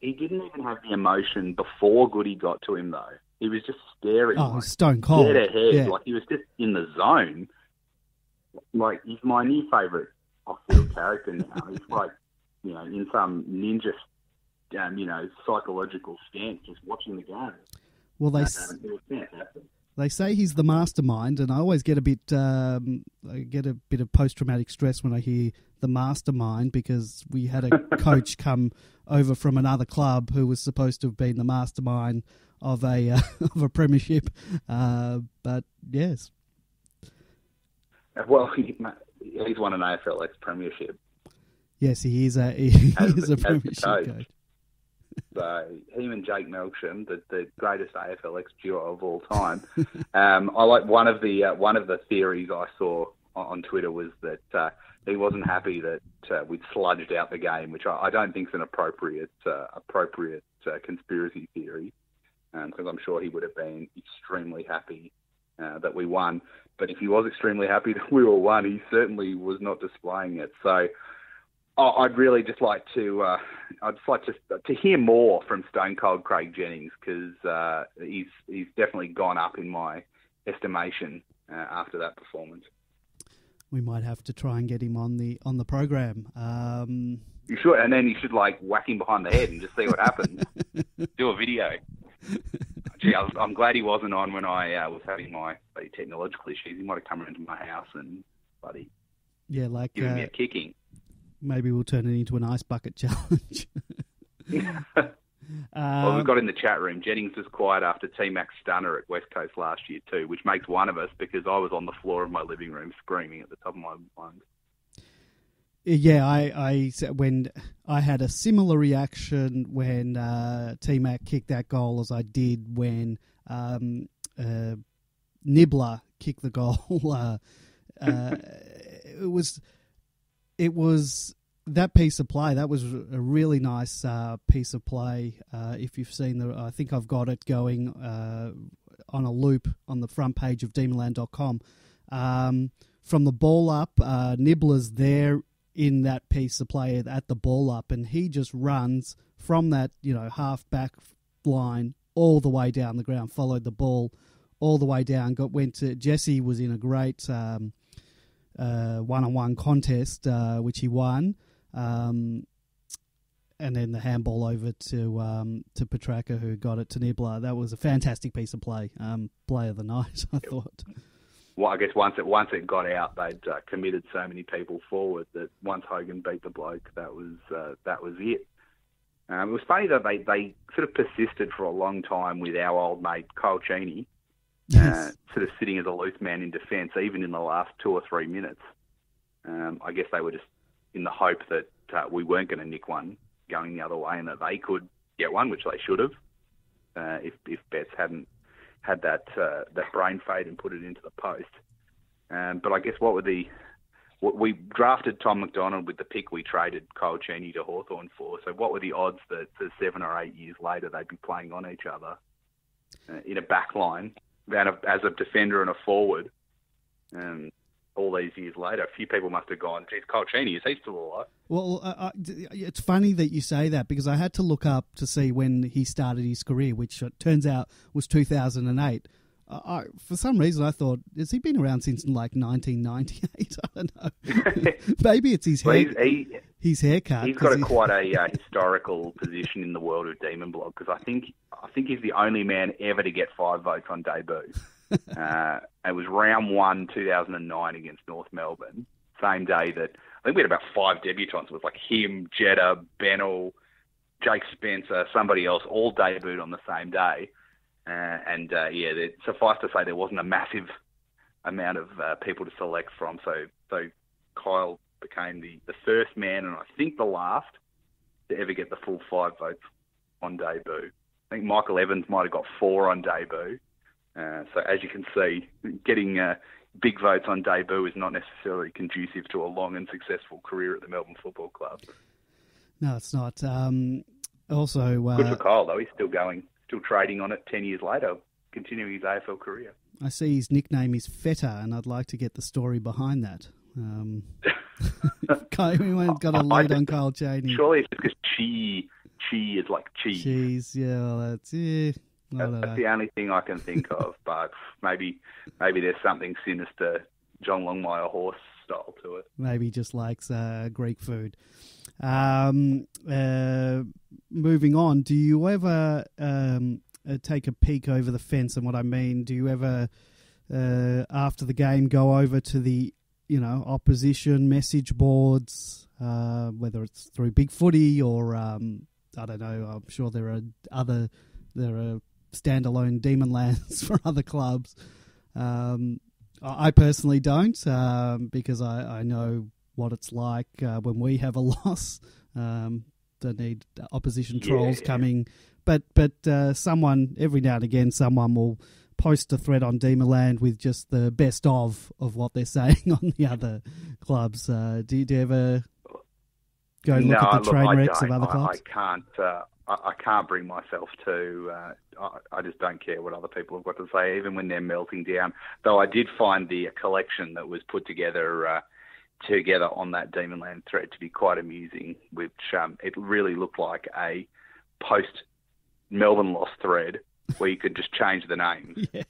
he didn't even have the emotion before Goody got to him, though. He was just staring. Oh, like, stone cold. Dead ahead. Yeah. Like he was just in the zone. Like he's my new favourite off-field character now. He's like, you know, in some ninja, um, you know, psychological stance, just watching the game. Well, they. They say he's the mastermind, and I always get a bit, um, I get a bit of post-traumatic stress when I hear the mastermind because we had a coach come over from another club who was supposed to have been the mastermind of a uh, of a premiership. Uh, but yes, well, he, he's won an AFLX premiership. Yes, he is a he as is a premiership coach. coach. So him and Jake Melksham, the, the greatest AFLX duo of all time. um, I like one of the uh, one of the theories I saw on, Twitter was that uh, he wasn't happy that uh, we'd sludged out the game, which I, I don't think is an appropriate uh, appropriate uh, conspiracy theory, because I'm sure he would have been extremely happy uh, that we won. But if he was extremely happy that we were won, he certainly was not displaying it. So I'd really just like to, uh, I'd just like to to hear more from Stone Cold Craig Jennings because uh, he's he's definitely gone up in my estimation uh, after that performance. We might have to try and get him on the on the program. Um, You should, and then you should like whack him behind the head and just see what happens. Do a video. Gee, I was, I'm glad he wasn't on when I uh, was having my technological issues. He might have come into my house and bloody yeah, like given me uh, a kicking. Maybe we'll turn it into an ice bucket challenge. Well, Um, we've got in the chat room. Jennings was quiet after T Mac stunner at West Coast last year too, which makes one of us because I was on the floor of my living room screaming at the top of my lungs. Yeah, I, I when I had a similar reaction when uh, T Mac kicked that goal as I did when um, uh, Nibbler kicked the goal. uh, uh, it was it was that piece of play. That was a really nice uh, piece of play. Uh, if you've seen the, I think I've got it going uh, on a loop on the front page of demonland.com. Um, from the ball up, uh, Nibbler's there in that piece of play at the ball up, and he just runs from that you know half back line all the way down the ground, followed the ball all the way down. Got went to Jesse was in a great um, one-on-one contest, uh, which he won. Um, and then the handball over to um, to Petracca, who got it to Nibbler. That was a fantastic piece of play. Um, play of the night, I thought. Well, I guess once it once it got out, they'd uh, committed so many people forward that once Hogan beat the bloke, that was uh, that was it. Um, it was funny that they, they sort of persisted for a long time with our old mate Kyle Cheney, uh, Yes. sort of sitting as a loose man in defence, even in the last two or three minutes. Um, I guess they were just in the hope that uh, we weren't going to nick one going the other way, and that they could get one, which they should have, uh, if if Betts hadn't had that uh, that brain fade and put it into the post. Um, but I guess what were the we drafted Tom McDonald with the pick we traded Kyle Cheney to Hawthorn for. So what were the odds that seven or eight years later they'd be playing on each other uh, in a back line and a, as a defender and a forward? And all these years later, a few people must have gone, geez, Kyle Cheney, is he still alive? Well, uh, uh, it's funny that you say that because I had to look up to see when he started his career, which turns out was 2008. Uh, I, for some reason, I thought, has he been around since like 1998? I don't know. Maybe it's his, Well, hair, he, his haircut. He's got a, he- quite a uh, historical position in the world of Demon Blog because I think I think he's the only man ever to get five votes on debut. uh, it was round one, 2009 against North Melbourne. Same day that I think we had about five debutants. It was like him, Jetta, Bennell, Jake Spencer, somebody else, all debuted on the same day. Uh, and uh, yeah, there, suffice to say, there wasn't a massive amount of uh, people to select from. So so Kyle became the, the first man and I think the last to ever get the full five votes on debut. I think Michael Evans might have got four on debut. Uh, so as you can see, getting uh, big votes on debut is not necessarily conducive to a long and successful career at the Melbourne Football Club. no, it's not. Um, also, Good uh, for Kyle though; he's still going, still trading on it ten years later, continuing his AFL career. I see his nickname is Feta, and I'd like to get the story behind that. Um, anyone's got a lead on Kyle Cheney? Surely it's because chi, chi is like cheese. Cheese, yeah, well, that's yeah. That's, the only thing I can think of. But maybe maybe there's something sinister, John Longmire horse style to it. Maybe he just likes uh, Greek food. Um, uh, moving on, do you ever um, uh, take a peek over the fence? And what I mean, do you ever, uh, after the game, go over to the you know opposition message boards, uh, whether it's through Big Footy or um, I don't know. I'm sure there are other there are standalone demon lands for other clubs. Um, I personally don't um, because I, I know what it's like uh, when we have a loss. Um, don't need opposition trolls yeah, coming, but but uh, someone every now and again someone will post a thread on Demonland with just the best of of what they're saying on the other clubs. Uh, do, do, you ever go look no, at the train wrecks of other clubs? I, I can't. Uh, I, can't bring myself to. Uh, I, I, just don't care what other people have got to say, even when they're melting down. Though I did find the collection that was put together uh, together on that Demonland thread to be quite amusing, which um, it really looked like a post Melbourne loss thread where you could just change the names. Yeah.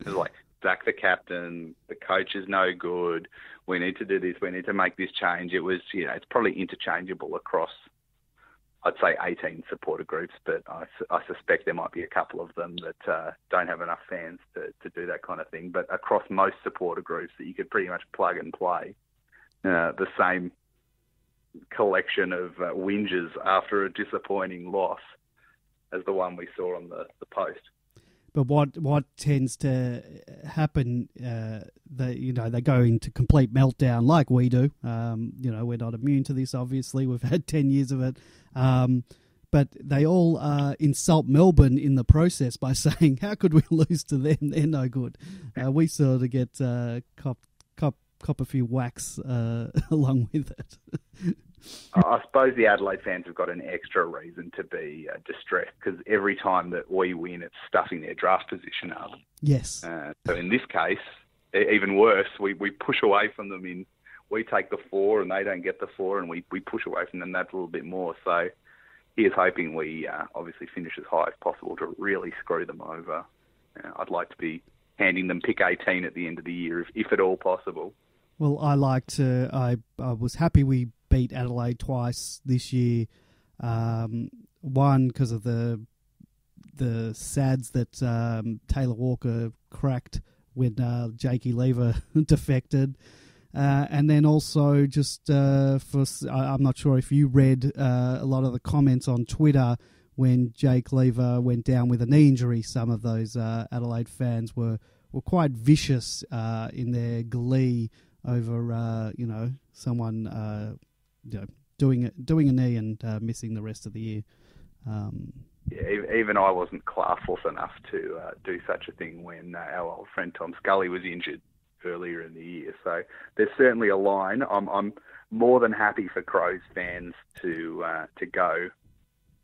It was like Zach the captain, the coach is no good. We need to do this. We need to make this change. It was, you know, it's probably interchangeable across, I'd say, 18 supporter groups, but I, I suspect there might be a couple of them that uh, don't have enough fans to, to do that kind of thing. But across most supporter groups, that you could pretty much plug and play uh, the same collection of uh, whinges after a disappointing loss as the one we saw on the, the post. But what what tends to happen, uh, they you know they go into complete meltdown like we do. Um, you know we're not immune to this. Obviously, we've had ten years of it. Um, but they all uh, insult Melbourne in the process by saying, "How could we lose to them? They're no good." Uh, we sort of get uh, cop cop cop a few whacks uh, along with it. I suppose the Adelaide fans have got an extra reason to be uh, distressed because every time that we win, it's stuffing their draft position up. Yes. Uh, so in this case, even worse, we, we push away from them in. We take the four and they don't get the four, and we, we push away from them that a little bit more. So he is hoping we uh, obviously finish as high as possible to really screw them over. Uh, I'd like to be handing them pick 18 at the end of the year, if, if at all possible. Well, I like to. I I was happy we beat Adelaide twice this year. Um, one because of the the sads that um, Taylor Walker cracked when uh, Jakey Lever defected. Uh, and then also just uh, for I'm not sure if you read uh, a lot of the comments on Twitter when Jake Lever went down with a knee injury. Some of those uh, Adelaide fans were were quite vicious uh, in their glee over uh, you know someone you know, doing doing a knee and uh, missing the rest of the year. Um, yeah, even I wasn't classless enough to uh, do such a thing when uh, our old friend Tom Scully was injured earlier in the year. So there's certainly a line. I'm, I'm more than happy for Crows fans to uh, to go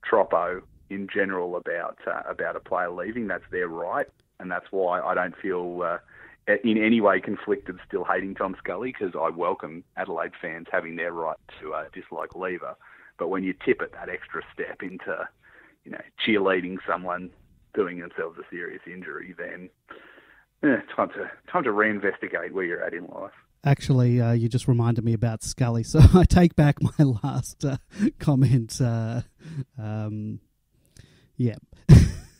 troppo in general about uh, about a player leaving. That's their right, and that's why I don't feel uh, in any way conflicted still hating Tom Scully because I welcome Adelaide fans having their right to uh, dislike Lever. But when you tip it that extra step into, you know, cheerleading someone doing themselves a serious injury, then yeah, time to time to reinvestigate where you're at in life. Actually, uh, you just reminded me about Scully, so I take back my last uh, comment. Uh, um, yeah.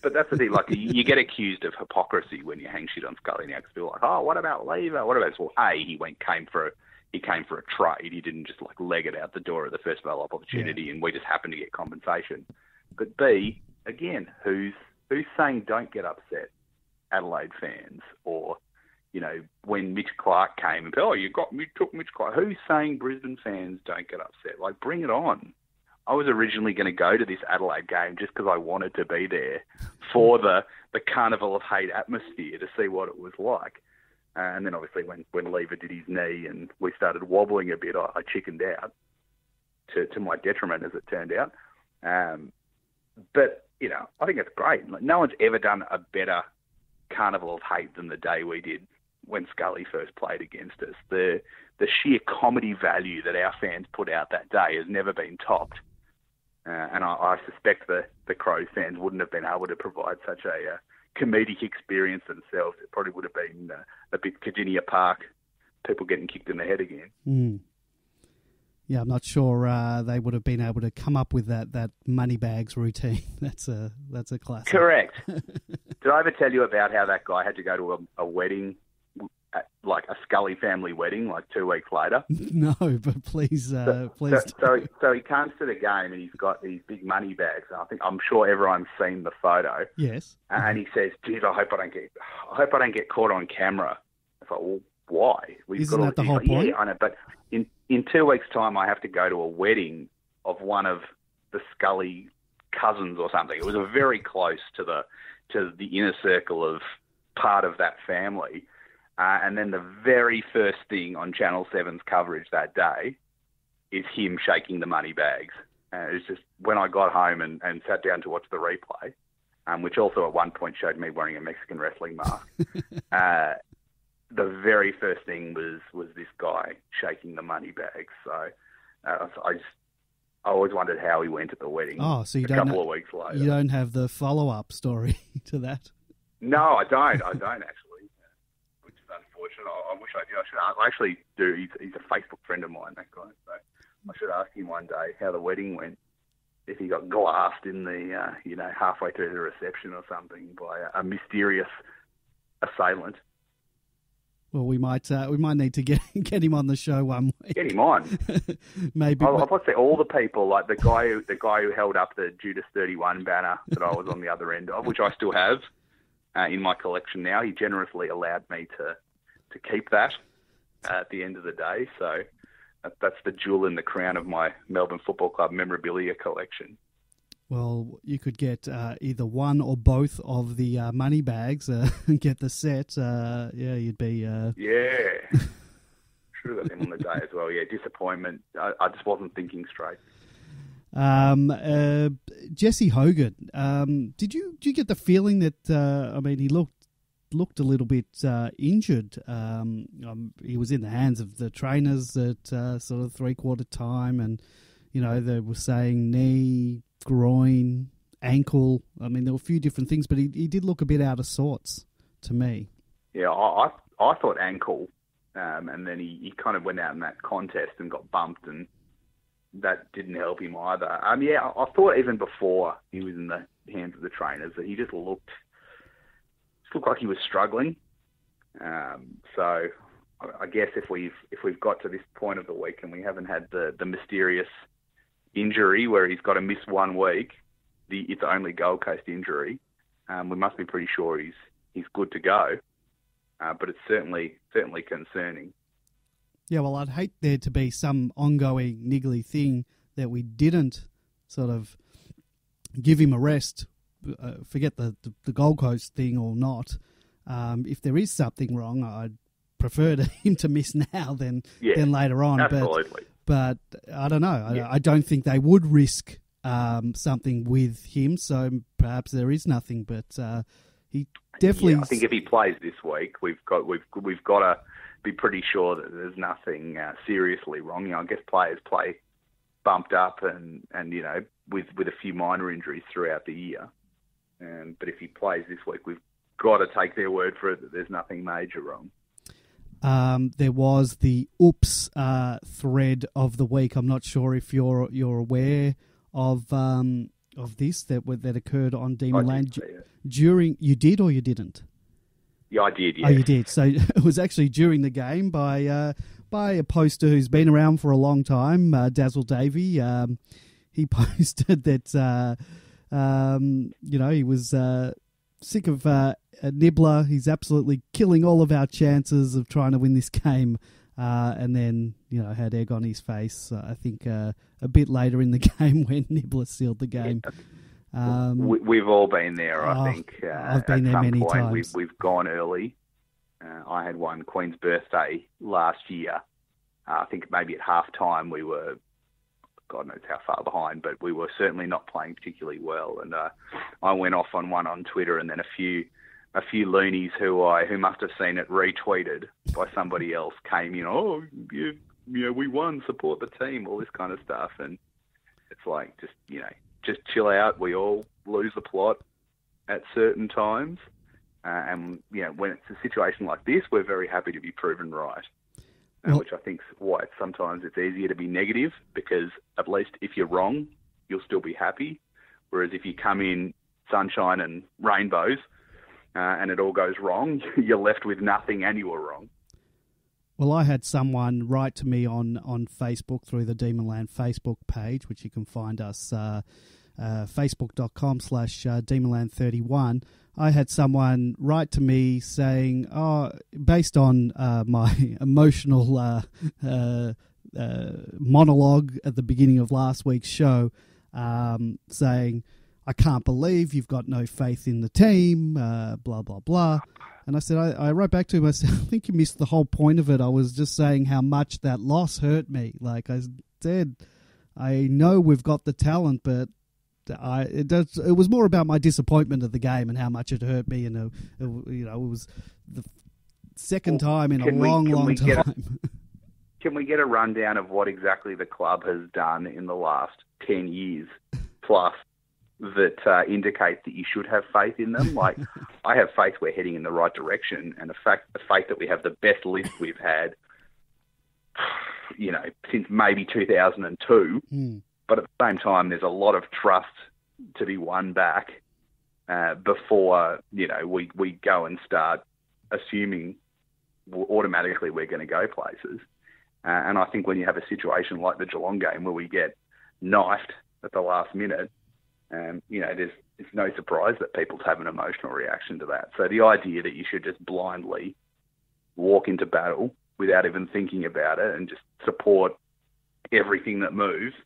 But that's the thing. Like you, get accused of hypocrisy when you hang shit on Scully now because people are like, oh, what about Lever? What about this? Well, a he went came for a, he came for a trade. He didn't just like leg it out the door at the first available opportunity, yeah. and we just happened to get compensation. But b again, who's who's saying don't get upset, Adelaide fans, or you know when Mitch Clark came and oh you got you took Mitch Clark. Who's saying Brisbane fans don't get upset? Like bring it on. I was originally going to go to this Adelaide game just because I wanted to be there for the the carnival of hate atmosphere to see what it was like. And then obviously when when Lever did his knee and we started wobbling a bit, I, I chickened out to to my detriment as it turned out. Um, but you know, I think it's great. Like, no one's ever done a better carnival of hate than the day we did when Scully first played against us. The the sheer comedy value that our fans put out that day has never been topped. Uh, and I, I, suspect the, the Crows fans wouldn't have been able to provide such a uh, comedic experience themselves. It probably would have been uh, a bit Kardinia Park, people getting kicked in the head again. Mm. Yeah, I'm not sure uh, they would have been able to come up with that that money bags routine. that's a that's a classic. Correct. Did I ever tell you about how that guy had to go to a, a wedding like a Scully family wedding, like two weeks later. No, but please, uh, so, please. So, so, so, he comes to the game and he's got these big money bags. I think I'm sure everyone's seen the photo. Yes. And he says, "Geez, I hope I don't get, I hope I don't get caught on camera." I thought, well, why? We've Isn't got that the whole like, point? Yeah, I know, but in in two weeks' time, I have to go to a wedding of one of the Scully cousins or something. It was a very close to the to the inner circle of part of that family. Uh, and then the very first thing on Channel 7's coverage that day is him shaking the money bags. Uh, it was just when I got home and, and sat down to watch the replay, um, which also at one point showed me wearing a Mexican wrestling mask. uh, the very first thing was was this guy shaking the money bags. So uh, I just I always wondered how he went at the wedding. Oh, so you a don't couple ha- of weeks later. You don't have the follow up story to that. No, I don't. I don't actually, unfortunate. I, I wish I did. I should. I actually do. He's, he's a Facebook friend of mine. That guy. So I should ask him one day how the wedding went. If he got glassed in the, uh, you know, halfway through the reception or something by a, a mysterious assailant. Well, we might uh, we might need to get get him on the show one week. Get him on. Maybe. I'll, I'll say all the people, like the guy who the guy who held up the Judas Thirty One banner that I was on the other end of, which I still have uh, in my collection now. He generously allowed me to to keep that uh, at the end of the day. So that's the jewel in the crown of my Melbourne Football Club memorabilia collection. Well, you could get uh, either one or both of the uh, money bags uh, and get the set. Uh, yeah, you'd be. Uh, yeah. Have got them on the day as well. Yeah, disappointment. I, I just wasn't thinking straight. Um, uh, Jesse Hogan. Um, did you did you get the feeling that I mean he looked looked a little bit injured? Um, um, he was in the hands of the trainers at sort of three quarter time, and you know they were saying knee groin, ankle. I mean, there were a few different things, but he, he did look a bit out of sorts to me. Yeah, I I, thought ankle, um, and then he, he kind of went out in that contest and got bumped, and that didn't help him either. Um, yeah, I, I thought even before he was in the hands of the trainers that he just looked looked like he was struggling. Um, so I guess if we've if we've got to this point of the week and we haven't had the the mysterious injury where he's got to miss one week, the it's only Gold Coast injury, um, we must be pretty sure he's he's good to go. Uh, but it's certainly certainly concerning. Yeah, well, I'd hate there to be some ongoing niggly thing that we didn't sort of give him a rest. Uh, forget the, the, the Gold Coast thing or not. Um, if there is something wrong, I'd prefer to him to miss now than yeah, than later on. Absolutely. But, but I don't know. Yeah. I, I, don't think they would risk um, something with him. So perhaps there is nothing. But uh, he definitely. Yeah, I think if he plays this week, we've got we've we've got to be pretty sure that there's nothing uh, seriously wrong. You know, I guess players play bumped up and and you know with with a few minor injuries throughout the year. Um, but if he plays this week, we've got to take their word for it that there's nothing major wrong. Um, there was the oops uh, thread of the week. I'm not sure if you're you're aware of um, of this that that occurred on Demonland during. You did or you didn't? Yeah, I did. Yeah. Oh, you did. So it was actually during the game by uh, by a poster who's been around for a long time, uh, Dazzle Davy. Um, he posted that uh, um, you know he was uh, sick of uh, Nibbler. He's absolutely killing all of our chances of trying to win this game. Uh, and then, you know, had egg on his face, uh, I think, uh, a bit later in the game when Nibbler sealed the game. Um, we, have all been there, I oh, think. Uh, I've been there many point, times. We've, we've gone early. Uh, I had one Queen's birthday last year. Uh, I think maybe at half time we were God knows how far behind, but we were certainly not playing particularly well. And uh, I went off on one on Twitter, and then a few a few loonies who I who must have seen it retweeted by somebody else came in. Oh, you, you know, we won. Support the team. All this kind of stuff, and it's like just you know, just chill out. We all lose the plot at certain times, uh, and you know, when it's a situation like this, we're very happy to be proven right uh, which I think is why sometimes it's easier to be negative because at least if you're wrong, you'll still be happy. Whereas if you come in sunshine and rainbows uh, and it all goes wrong, you're left with nothing and you were wrong. Well, I had someone write to me on, on Facebook through the Demonland Facebook page, which you can find us uh, uh, facebook.com slash uh, Demonland31. I had someone write to me saying, oh, based on uh, my emotional uh, uh, uh, monologue at the beginning of last week's show, um, saying, I can't believe you've got no faith in the team, blah, blah, blah. And I said, I, I, wrote back to him, I said, I think you missed the whole point of it. I was just saying how much that loss hurt me. Like I said, I know we've got the talent, but I it does. It was more about my disappointment of the game and how much it hurt me. And it, it, you know, it was the second well, time in a long, long time. A, can we get a rundown of what exactly the club has done in the last ten years plus that uh, indicate that you should have faith in them. Like, I have faith we're heading in the right direction, and the fact, the faith that we have the best list we've had, you know, since maybe 2002. Mm. But at the same time, there's a lot of trust to be won back uh, before you know we we go and start assuming automatically we're going to go places. Uh, and I think when you have a situation like the Geelong game where we get knifed at the last minute, um, you know, there's it's no surprise that people have an emotional reaction to that. So the idea that you should just blindly walk into battle without even thinking about it and just support everything that moves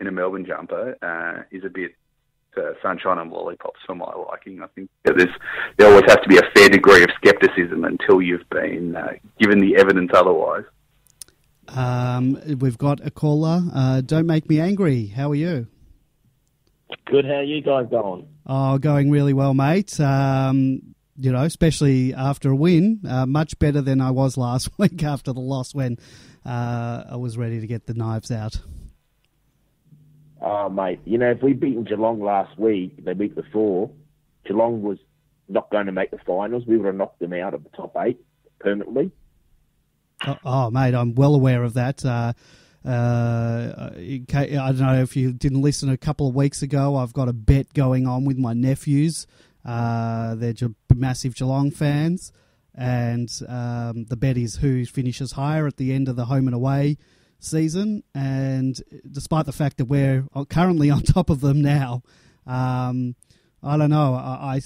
in a Melbourne jumper uh, is a bit uh, sunshine and lollipops for my liking. I think there's there always has to be a fair degree of scepticism until you've been uh, given the evidence otherwise. Um, we've got a caller. Uh, don't make me angry. How are you? Good. How are you guys going? Oh, going really well, mate. Um, you know, especially after a win, uh, much better than I was last week after the loss when uh, I was ready to get the knives out. Oh, mate, you know, if we'd beaten Geelong last week, the week before, Geelong was not going to make the finals. We would have knocked them out of the top eight permanently. Oh, oh mate, I'm well aware of that. Uh, uh, I don't know if you didn't listen a couple of weeks ago. I've got a bet going on with my nephews. Uh, they're massive Geelong fans, and um, the bet is who finishes higher at the end of the home and away season. And despite the fact that we're currently on top of them now, um, I don't know. I,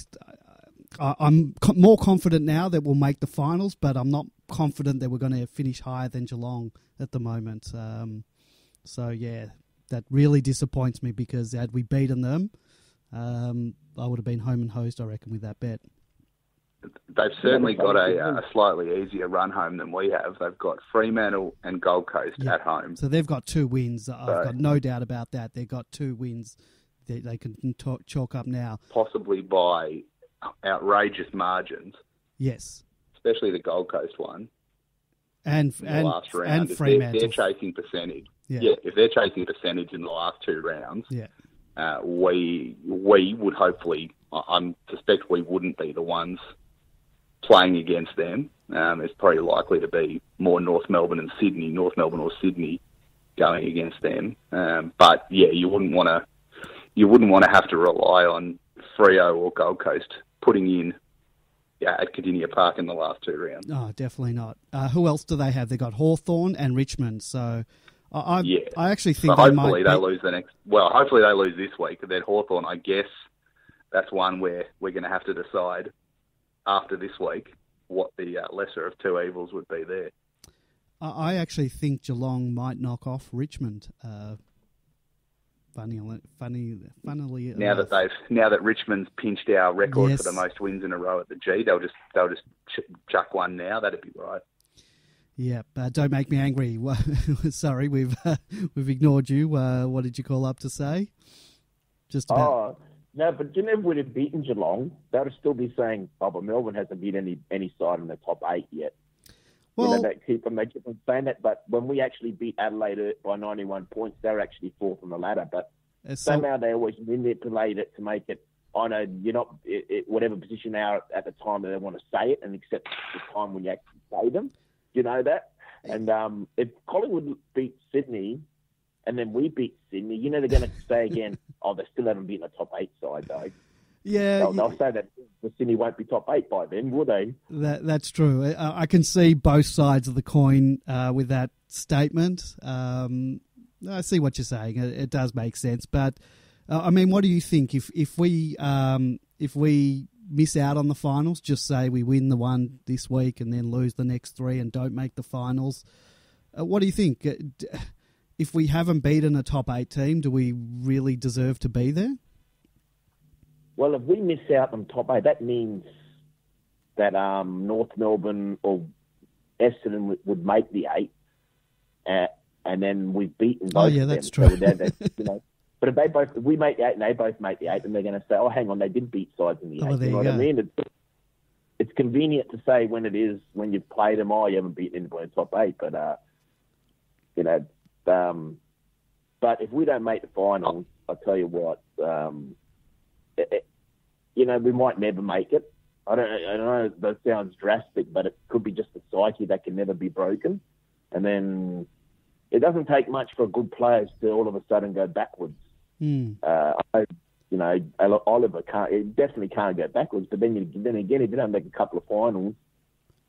I I'm more confident now that we'll make the finals, but I'm not confident that we're going to finish higher than Geelong at the moment. Um, so yeah, that really disappoints me because had we beaten them, um, I would have been home and hosed, I reckon, with that bet. They've certainly got a, a, slightly easier run home than we have. They've got Fremantle and Gold Coast yeah. at home. So they've got two wins. I've got no doubt about that. They've got two wins that they can talk, chalk up now. Possibly by outrageous margins. Yes. Especially the Gold Coast one and and last round. And Fremantle. They're, they're, chasing percentage. Yeah. yeah. if they're chasing percentage in the last two rounds, yeah, uh, we we would hopefully. I suspect we wouldn't be the ones playing against them. Um, it's probably likely to be more North Melbourne and Sydney, North Melbourne or Sydney, going against them. Um, but yeah, you wouldn't want to. You wouldn't want to have to rely on Freo or Gold Coast putting in yeah, at Kardinia Park in the last two rounds. Oh, definitely not. Uh, who else do they have? They've got Hawthorn and Richmond. So I, I, yeah. I actually think so they hopefully they lose the next. Well, hopefully they lose this week. Then Hawthorn, I guess that's one where we're going to have to decide after this week what the uh, lesser of two evils would be there. I actually think Geelong might knock off Richmond uh, funny, funny, funnily. Now enough. that they've now that Richmond's pinched our record yes. for the most wins in a row at the G, they'll just they'll just ch- chuck one now. That'd be right. Yeah, uh, don't make me angry. Sorry, we've uh, we've ignored you. Uh, what did you call up to say? Just about. Oh, no, but if Geneva would have beaten Geelong. They would still be saying, "Oh, but Melbourne hasn't beat any any side in the top eight yet." Well, you know, they keep on they keep on saying that, but when we actually beat Adelaide by 91 points, they're actually fourth on the ladder. But so, somehow they always manipulate it to make it. I know you're not it, it, whatever position they are at the time that they want to say it, and accept the time when you actually say them. You know that. And um, if Collingwood beat Sydney, and then we beat Sydney, you know they're going to say again, "Oh, they still haven't beaten a top eight side, though." Yeah, they'll, they'll say that the Sydney won't be top eight by then, will they? That that's true. I, I can see both sides of the coin uh, with that statement. Um, I see what you're saying. It, it does make sense, but uh, I mean, what do you think if if we um, if we miss out on the finals, just say we win the one this week and then lose the next three and don't make the finals? Uh, what do you think? If we haven't beaten a top eight team, do we really deserve to be there? Well, if we miss out on top eight, that means that um, North Melbourne or Essendon would, make the eight, uh, and then we've beaten oh, both. Oh yeah, that's true. So you know, but if they both, if we make the eight and they both make the eight, then they're going to say, "Oh, hang on, they did beat sides in the oh, eight." You know what go. I mean? It's, it's convenient to say when it is when you've played them. Oh, you haven't beaten anybody in top eight, but uh, you know, um, but if we don't make the finals, I tell you what, um, it, it, you know, we might never make it. I don't, I don't know. That sounds drastic, but it could be just a psyche that can never be broken. And then it doesn't take much for good players to all of a sudden go backwards. Mm. Uh, I, you know, Oliver can't. It definitely can't go backwards. But then, you, then again, if you don't make a couple of finals,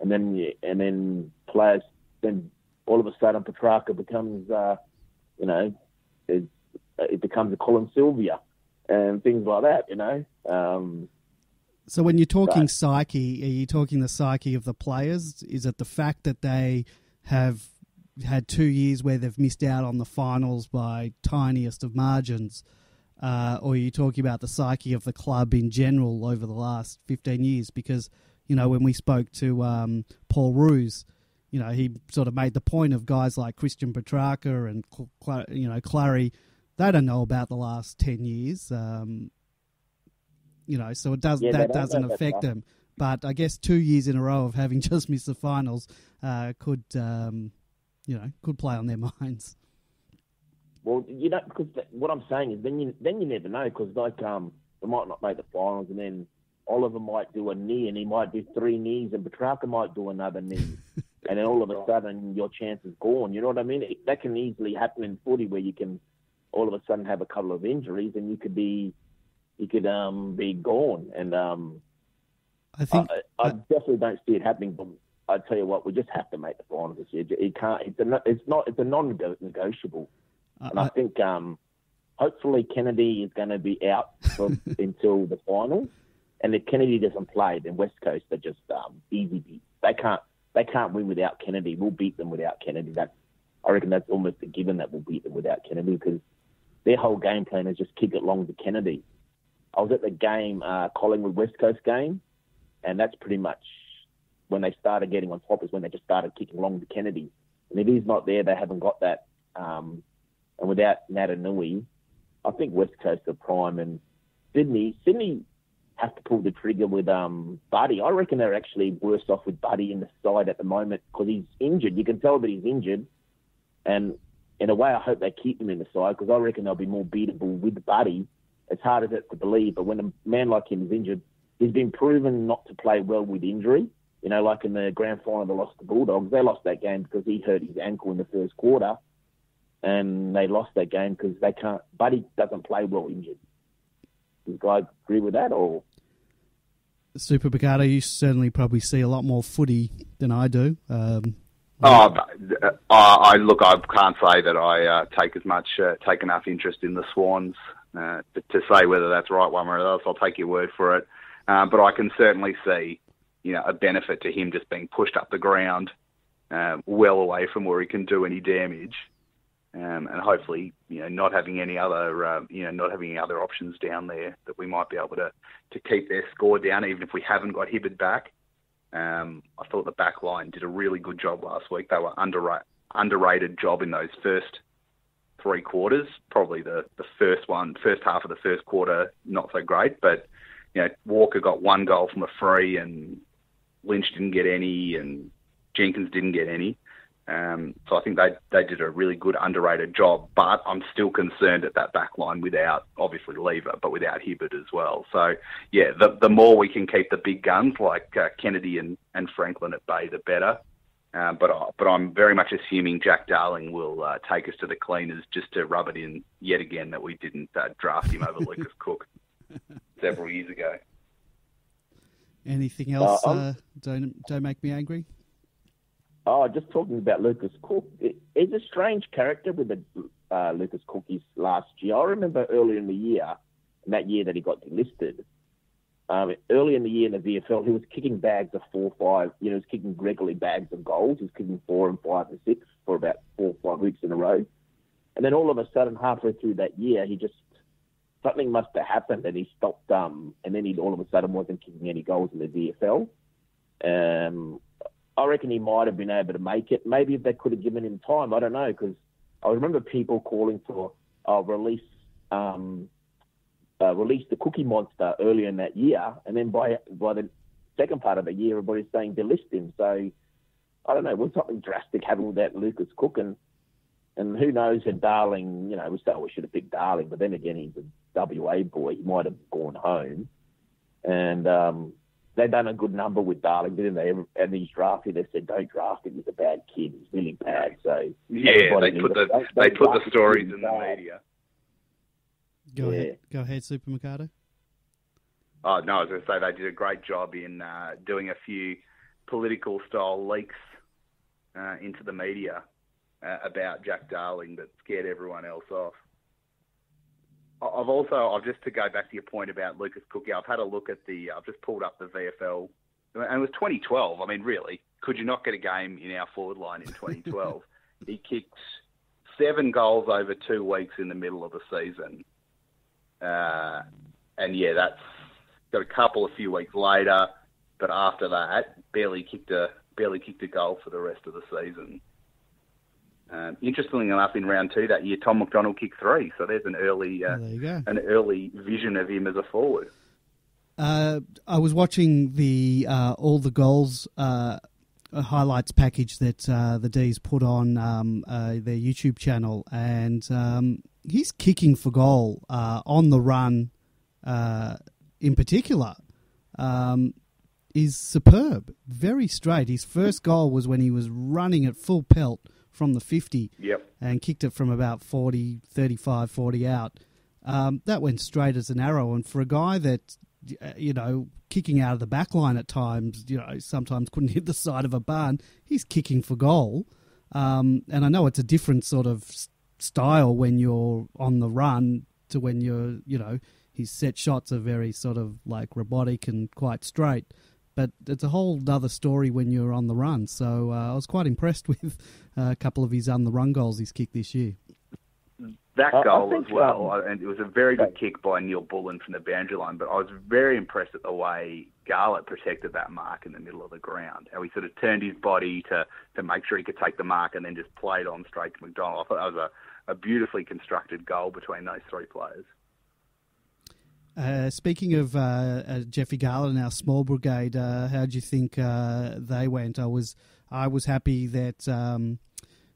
and then you, and then players, then all of a sudden Petracca becomes, uh, you know, it, it becomes a Colin Sylvia and things like that. You know. Um, so when you're talking psyche, are you talking the psyche of the players? Is it the fact that they have had two years where they've missed out on the finals by tiniest of margins, uh, or are you talking about the psyche of the club in general over the last 15 years? Because, you know, when we spoke to um, Paul Roos, you know, he sort of made the point of guys like Christian Petracca and, you know, Clarry, they don't know about the last 10 years. Um, you know, so it does yeah, that doesn't affect them. But I guess two years in a row of having just missed the finals uh, could um, you know, could play on their minds. Well, you know, because what I'm saying is, then you then you never know because like um, they might not make the finals, and then Oliver might do a knee, and he might do three knees, and Petracca might do another knee, and then all of a sudden your chance is gone. You know what I mean? It, that can easily happen in footy where you can all of a sudden have a couple of injuries, and you could be you could um be gone. And um, I think I, I, I definitely don't see it happening. But I tell you what, we just have to make the finals this year. It can't. It's, a, it's not. It's a non-negotiable. And I think um, hopefully Kennedy is going to be out for, until the finals. And if Kennedy doesn't play, then West Coast are just um, easy beat. They can't. They can't win without Kennedy. We'll beat them without Kennedy. That's. I reckon that's almost a given that we'll beat them without Kennedy because their whole game plan is just kick it long to Kennedy. I was at the game, uh, Collingwood West Coast game, and that's pretty much when they started getting on top is when they just started kicking long to Kennedy. And if he's not there, they haven't got that. Um, and without Naitanui, I think West Coast are prime. And Sydney, Sydney have to pull the trigger with um, Buddy. I reckon they're actually worse off with Buddy in the side at the moment because he's injured. You can tell that he's injured. And in a way, I hope they keep him in the side because I reckon they'll be more beatable with Buddy. As hard as it's to believe, but when a man like him is injured, he's been proven not to play well with injury. You know, like in the grand final, they lost the Bulldogs. They lost that game because he hurt his ankle in the first quarter, and they lost that game because they can't. Buddy doesn't play well injured. Does guy agree with that, or? Super Mercado, you certainly probably see a lot more footy than I do. Um, oh, I look. I can't say that I uh, take as much, uh, take enough interest in the Swans uh, to, to, say whether that's right one way or the other. So I'll take your word for it. Uh, but I can certainly see you know, a benefit to him just being pushed up the ground, uh, well away from where he can do any damage, um, and hopefully, you know, not having any other, uh, you know, not having any other options down there that we might be able to to keep their score down, even if we haven't got Hibberd back. Um, I thought the back line did a really good job last week. They were underrated job in those first three quarters. Probably the, the first one, first half of the first quarter, not so great. But you know, Walker got one goal from a free, and Lynch didn't get any, and Jenkins didn't get any. Um, so I think they they did a really good underrated job. But I'm still concerned at that back line without obviously Lever, but without Hibberd as well. So yeah, the the more we can keep the big guns like uh, Kennedy and, and Franklin at bay, the better. Uh, but I, but I'm very much assuming Jack Darling will uh, take us to the cleaners just to rub it in yet again that we didn't uh, draft him over Lucas Cook. several years ago. Anything else? Uh, uh, don't don't make me angry. Oh, just talking about Lucas Cook. He's a strange character with the uh, Lucas Cookies last year. I remember earlier in the year, in that year that he got delisted, um, early in the year in the VFL, he was kicking bags of four, five. You know, he was kicking regularly bags of goals. He was kicking four and five and six for about four, or five weeks in a row. And then all of a sudden, halfway through that year, he just something must have happened, and he stopped. Um, and then he all of a sudden wasn't kicking any goals in the VFL. Um, I reckon he might have been able to make it. Maybe if they could have given him time, I don't know. Because I remember people calling for uh, release, um, uh, release the Cookie Monster earlier in that year, and then by by the second part of the year, everybody's saying delist him. So I don't know. Was something drastic happened with that Lucas Cook and and who knows if Darling, you know, we thought we should have picked Darling, but then again, he's a WA boy. He might have gone home. And um, they've done a good number with Darling, didn't they? And he's drafted. They said, don't draft him. He's a bad kid. He's really bad. So yeah, they put the don't, they put the stories in the media. Go yeah. ahead, go ahead, Super Mercado. Oh no, I was going to say they did a great job in uh, doing a few political style leaks uh, into the media uh, about Jack Darling that scared everyone else off. I've also, I've just to go back to your point about Lucas Cookie, I've had a look at the, I've just pulled up the VFL, and it was 2012. I mean, really, could you not get a game in our forward line in 2012? he kicked seven goals over two weeks in the middle of the season. Uh, and yeah, that's got a couple a few weeks later, but after that, barely kicked a barely kicked a goal for the rest of the season. Um, interestingly enough, in round two that year, Tom McDonald kicked three, so there's an early uh, there an early vision of him as a forward. Uh, I was watching the uh, all the goals uh, highlights package that uh, the D's put on um, uh, their YouTube channel, and um, he's kicking for goal on the run, in particular. Um, is superb, very straight. His first goal was when he was running at full pelt from the 50 yep. and kicked it from about 40, 35, 40 out. Um, that went straight as an arrow. And for a guy that, uh, you know, kicking out of the back line at times, you know, sometimes couldn't hit the side of a barn, he's kicking for goal. Um, and I know it's a different sort of style when you're on the run to when you're, you know, his set shots are very sort of like robotic and quite straight but it's a whole other story when you're on the run. So uh, I was quite impressed with uh, a couple of his on the run goals he's kicked this year. That goal as well, um, and it was a very good kick by Neil Bullen from the boundary line. But I was very impressed at the way Garlett protected that mark in the middle of the ground. How he sort of turned his body to to make sure he could take the mark, and then just played on straight to McDonald. I thought that was a, a beautifully constructed goal between those three players. Uh, speaking of uh, uh, Jeffrey Garlett and our small brigade, uh, how do you think uh, they went? I was I was happy that um,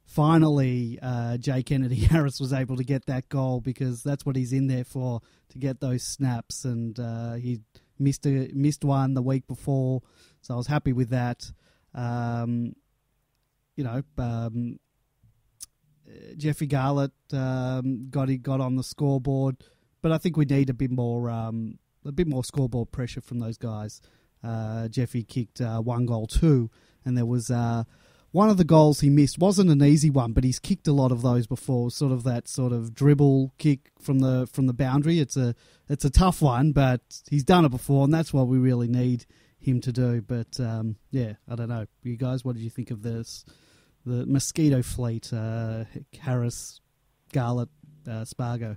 finally Jay Kennedy Harris was able to get that goal because that's what he's in there for to get those snaps, and he missed a, missed one the week before, so I was happy with that. Um, you know, um, Jeffrey Garlett um, got he got on the scoreboard but I think we need a bit more um, a bit more scoreboard pressure from those guys. Uh, Jeffy kicked uh, one goal too, and there was uh, one of the goals he missed wasn't an easy one, but he's kicked a lot of those before. Sort of that sort of dribble kick from the from the boundary. It's a it's a tough one, but he's done it before, and that's what we really need him to do. But um, yeah, I don't know. You guys, what did you think of this? The mosquito fleet, uh, Harris, Garlett, uh, Spargo.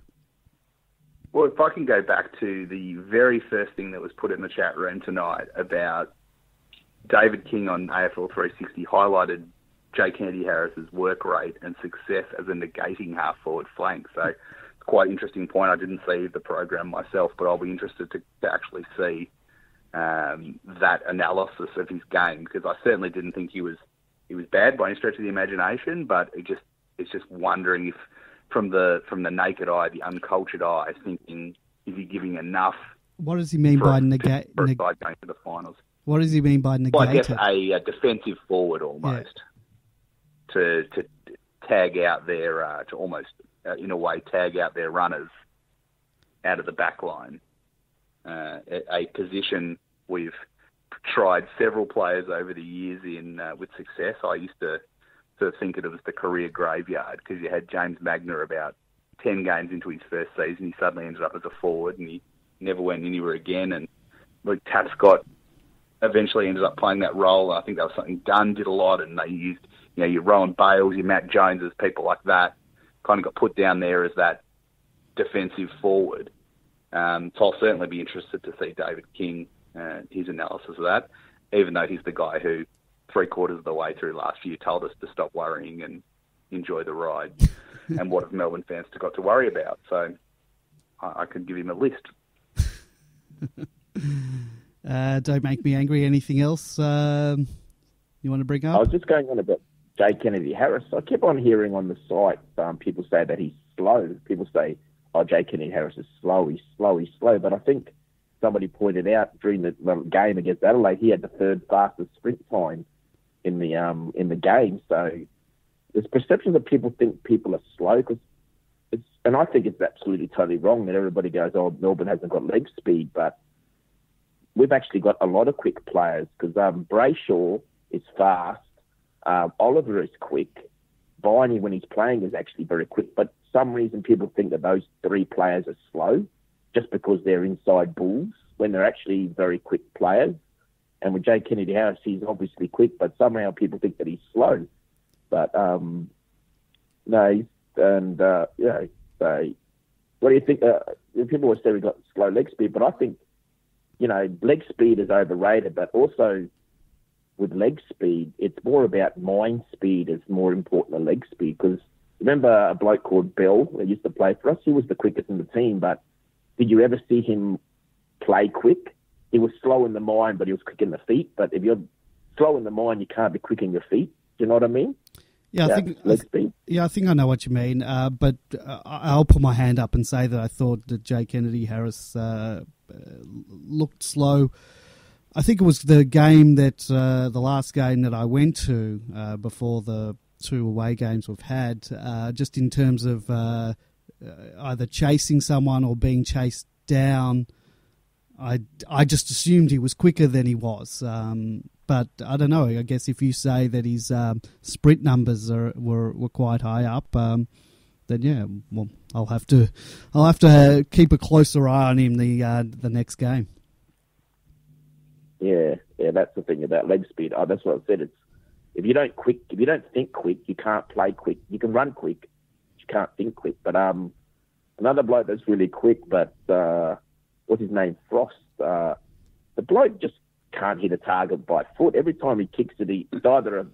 Well, if I can go back to the very first thing that was put in the chat room tonight about David King on AFL 360 highlighted Jay Kennedy Harris's work rate and success as a negating half forward flank. So, quite interesting point. I didn't see the program myself, but I'll be interested to, to actually see um, that analysis of his game because I certainly didn't think he was he was bad by any stretch of the imagination, but it just it's just wondering if from the from the naked eye, the uncultured eye, thinking is he giving enough? What does he mean by negate? Neg- going to the finals. What does he mean by negate? Well, I guess a, a, defensive forward almost yeah. to to tag out their uh, to almost uh, in a way tag out their runners out of the back line. uh, a position we've tried several players over the years in uh, with success. I used to sort of think of it as the career graveyard because you had James Magner about 10 games into his first season. He suddenly ended up as a forward and he never went anywhere again. And Luke Tapscott eventually ended up playing that role. I think that was something Dunn did a lot and they used, you know, your Rohan Bails, your Matt Joneses, people like that kind of got put down there as that defensive forward. Um, so I'll certainly be interested to see David King, uh, his analysis of that, even though he's the guy who three quarters of the way through last year told us to stop worrying and enjoy the ride. and what have Melbourne fans got to worry about? So I, I could give him a list. uh, don't make me angry. Anything else um, you want to bring up? I was just going on about Jay Kennedy Harris. I keep on hearing on the site um, people say that he's slow. People say, "Oh, Jay Kennedy Harris is slow. He's slow. He's slow." But I think somebody pointed out during the game against Adelaide, he had the third fastest sprint time in the um in the game. So there's perceptions that people think people are slow because it's, and I think it's absolutely totally wrong that everybody goes, oh, Melbourne hasn't got leg speed, but we've actually got a lot of quick players because um, Brayshaw is fast, um, Oliver is quick, Viney when he's playing is actually very quick, but some reason people think that those three players are slow just because they're inside bulls when they're actually very quick players. And with Jay Kennedy Harris, he's obviously quick, but somehow people think that he's slow. But um, no, and uh, you know, what do you think? Uh, people always say we've got slow leg speed, but I think you know leg speed is overrated. But also with leg speed, it's more about mind speed is more important than leg speed. Because remember a bloke called Bell who used to play for us? He was the quickest in the team, but did you ever see him play quick? He was slow in the mind, but he was quick in the feet. But if you're slow in the mind, you can't be quick in your feet. Do you know what I mean? Yeah, I think. Speed. Yeah, I think I know what you mean. Uh, but uh, I'll put my hand up and say that I thought that Jay Kennedy Harris uh, looked slow. I think it was the game that uh, the last game that I went to uh, before the two away games we've had, uh, just in terms of either chasing someone or being chased down. I, I just assumed he was quicker than he was. Um, but I don't know. I guess if you say that his um, sprint numbers are, were were quite high up, um, then yeah, well, I'll have to I'll have to uh, keep a closer eye on him the uh, the next game. Yeah, yeah, that's the thing about leg speed. Oh, that's what I said. It's if you don't quick, if you don't think quick, you can't play quick. You can run quick, you can't think quick. But um, another bloke that's really quick, but uh, what's his name? Frost. Uh, the bloke just can't hit a target by foot. Every time he kicks it, he, either a,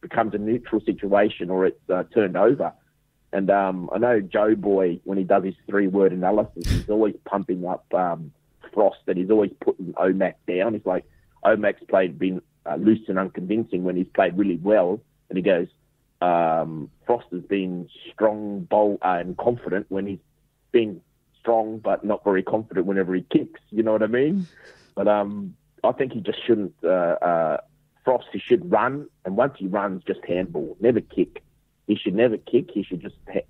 becomes a neutral situation or it's uh, turned over. And um, I know Joe Boy, when he does his three word analysis, he's always pumping up um, Frost and he's always putting Omac down. He's like, Omac's played been uh, loose and unconvincing when he's played really well. And he goes, um, Frost has been strong, bold, uh, and confident when he's been strong but not very confident whenever he kicks. You know what I mean? But um, I think he just shouldn't. Uh, uh, Frost, he should run, and once he runs, just handball, never kick. He should never kick. He should just ha-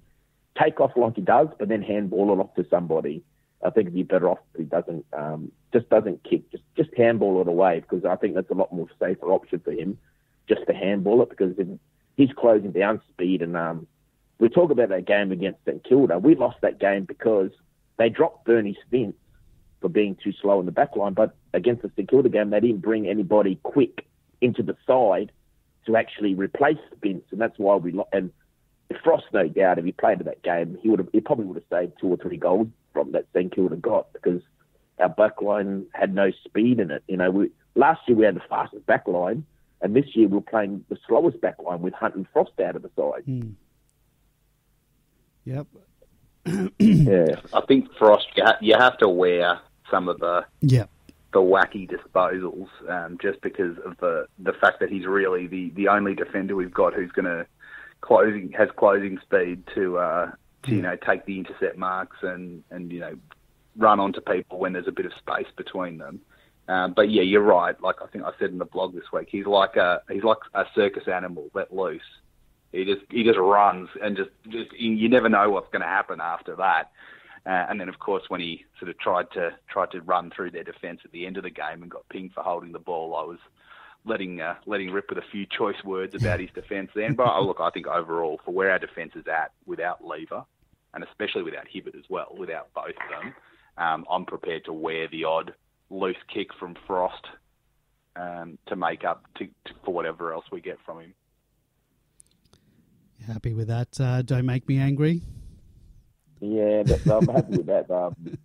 take off like he does, but then handball it off to somebody. I think he'd be better off if he doesn't um, just doesn't kick, just just handball it away because I think that's a lot more safer option for him, just to handball it because he's closing down speed. And um, we talk about that game against St Kilda. We lost that game because they dropped Bernie Spence for being too slow in the back line. But against the St Kilda game, they didn't bring anybody quick into the side to actually replace Spence, and that's why we lost. And Frost, no doubt, if he played in that game, he would have, he probably would have saved two or three goals from that St Kilda got because our back line had no speed in it. You know, we, last year we had the fastest back line, and this year we're playing the slowest back line with Hunt and Frost out of the side. Hmm. Yep. Yeah, I think Frost. You, ha- you have to wear some of the yeah the wacky disposals, um, just because of the the fact that he's really the, the only defender we've got who's going to closing has closing speed to uh, to you know take the intercept marks and and you know run onto people when there's a bit of space between them. Um, but yeah, you're right. Like I think I said in the blog this week, he's like a he's like a circus animal let loose. He just he just runs and just just you never know what's going to happen after that. Uh, and then, of course, when he sort of tried to tried to run through their defence at the end of the game and got pinged for holding the ball, I was letting uh, letting rip with a few choice words about his defence then. But uh, look, I think overall, for where our defence is at without Lever, and especially without Hibberd as well, without both of them, um, I'm prepared to wear the odd loose kick from Frost um, to make up to, to, for whatever else we get from him. Happy with that? Uh, don't make me angry. Yeah, I'm happy with that. Um,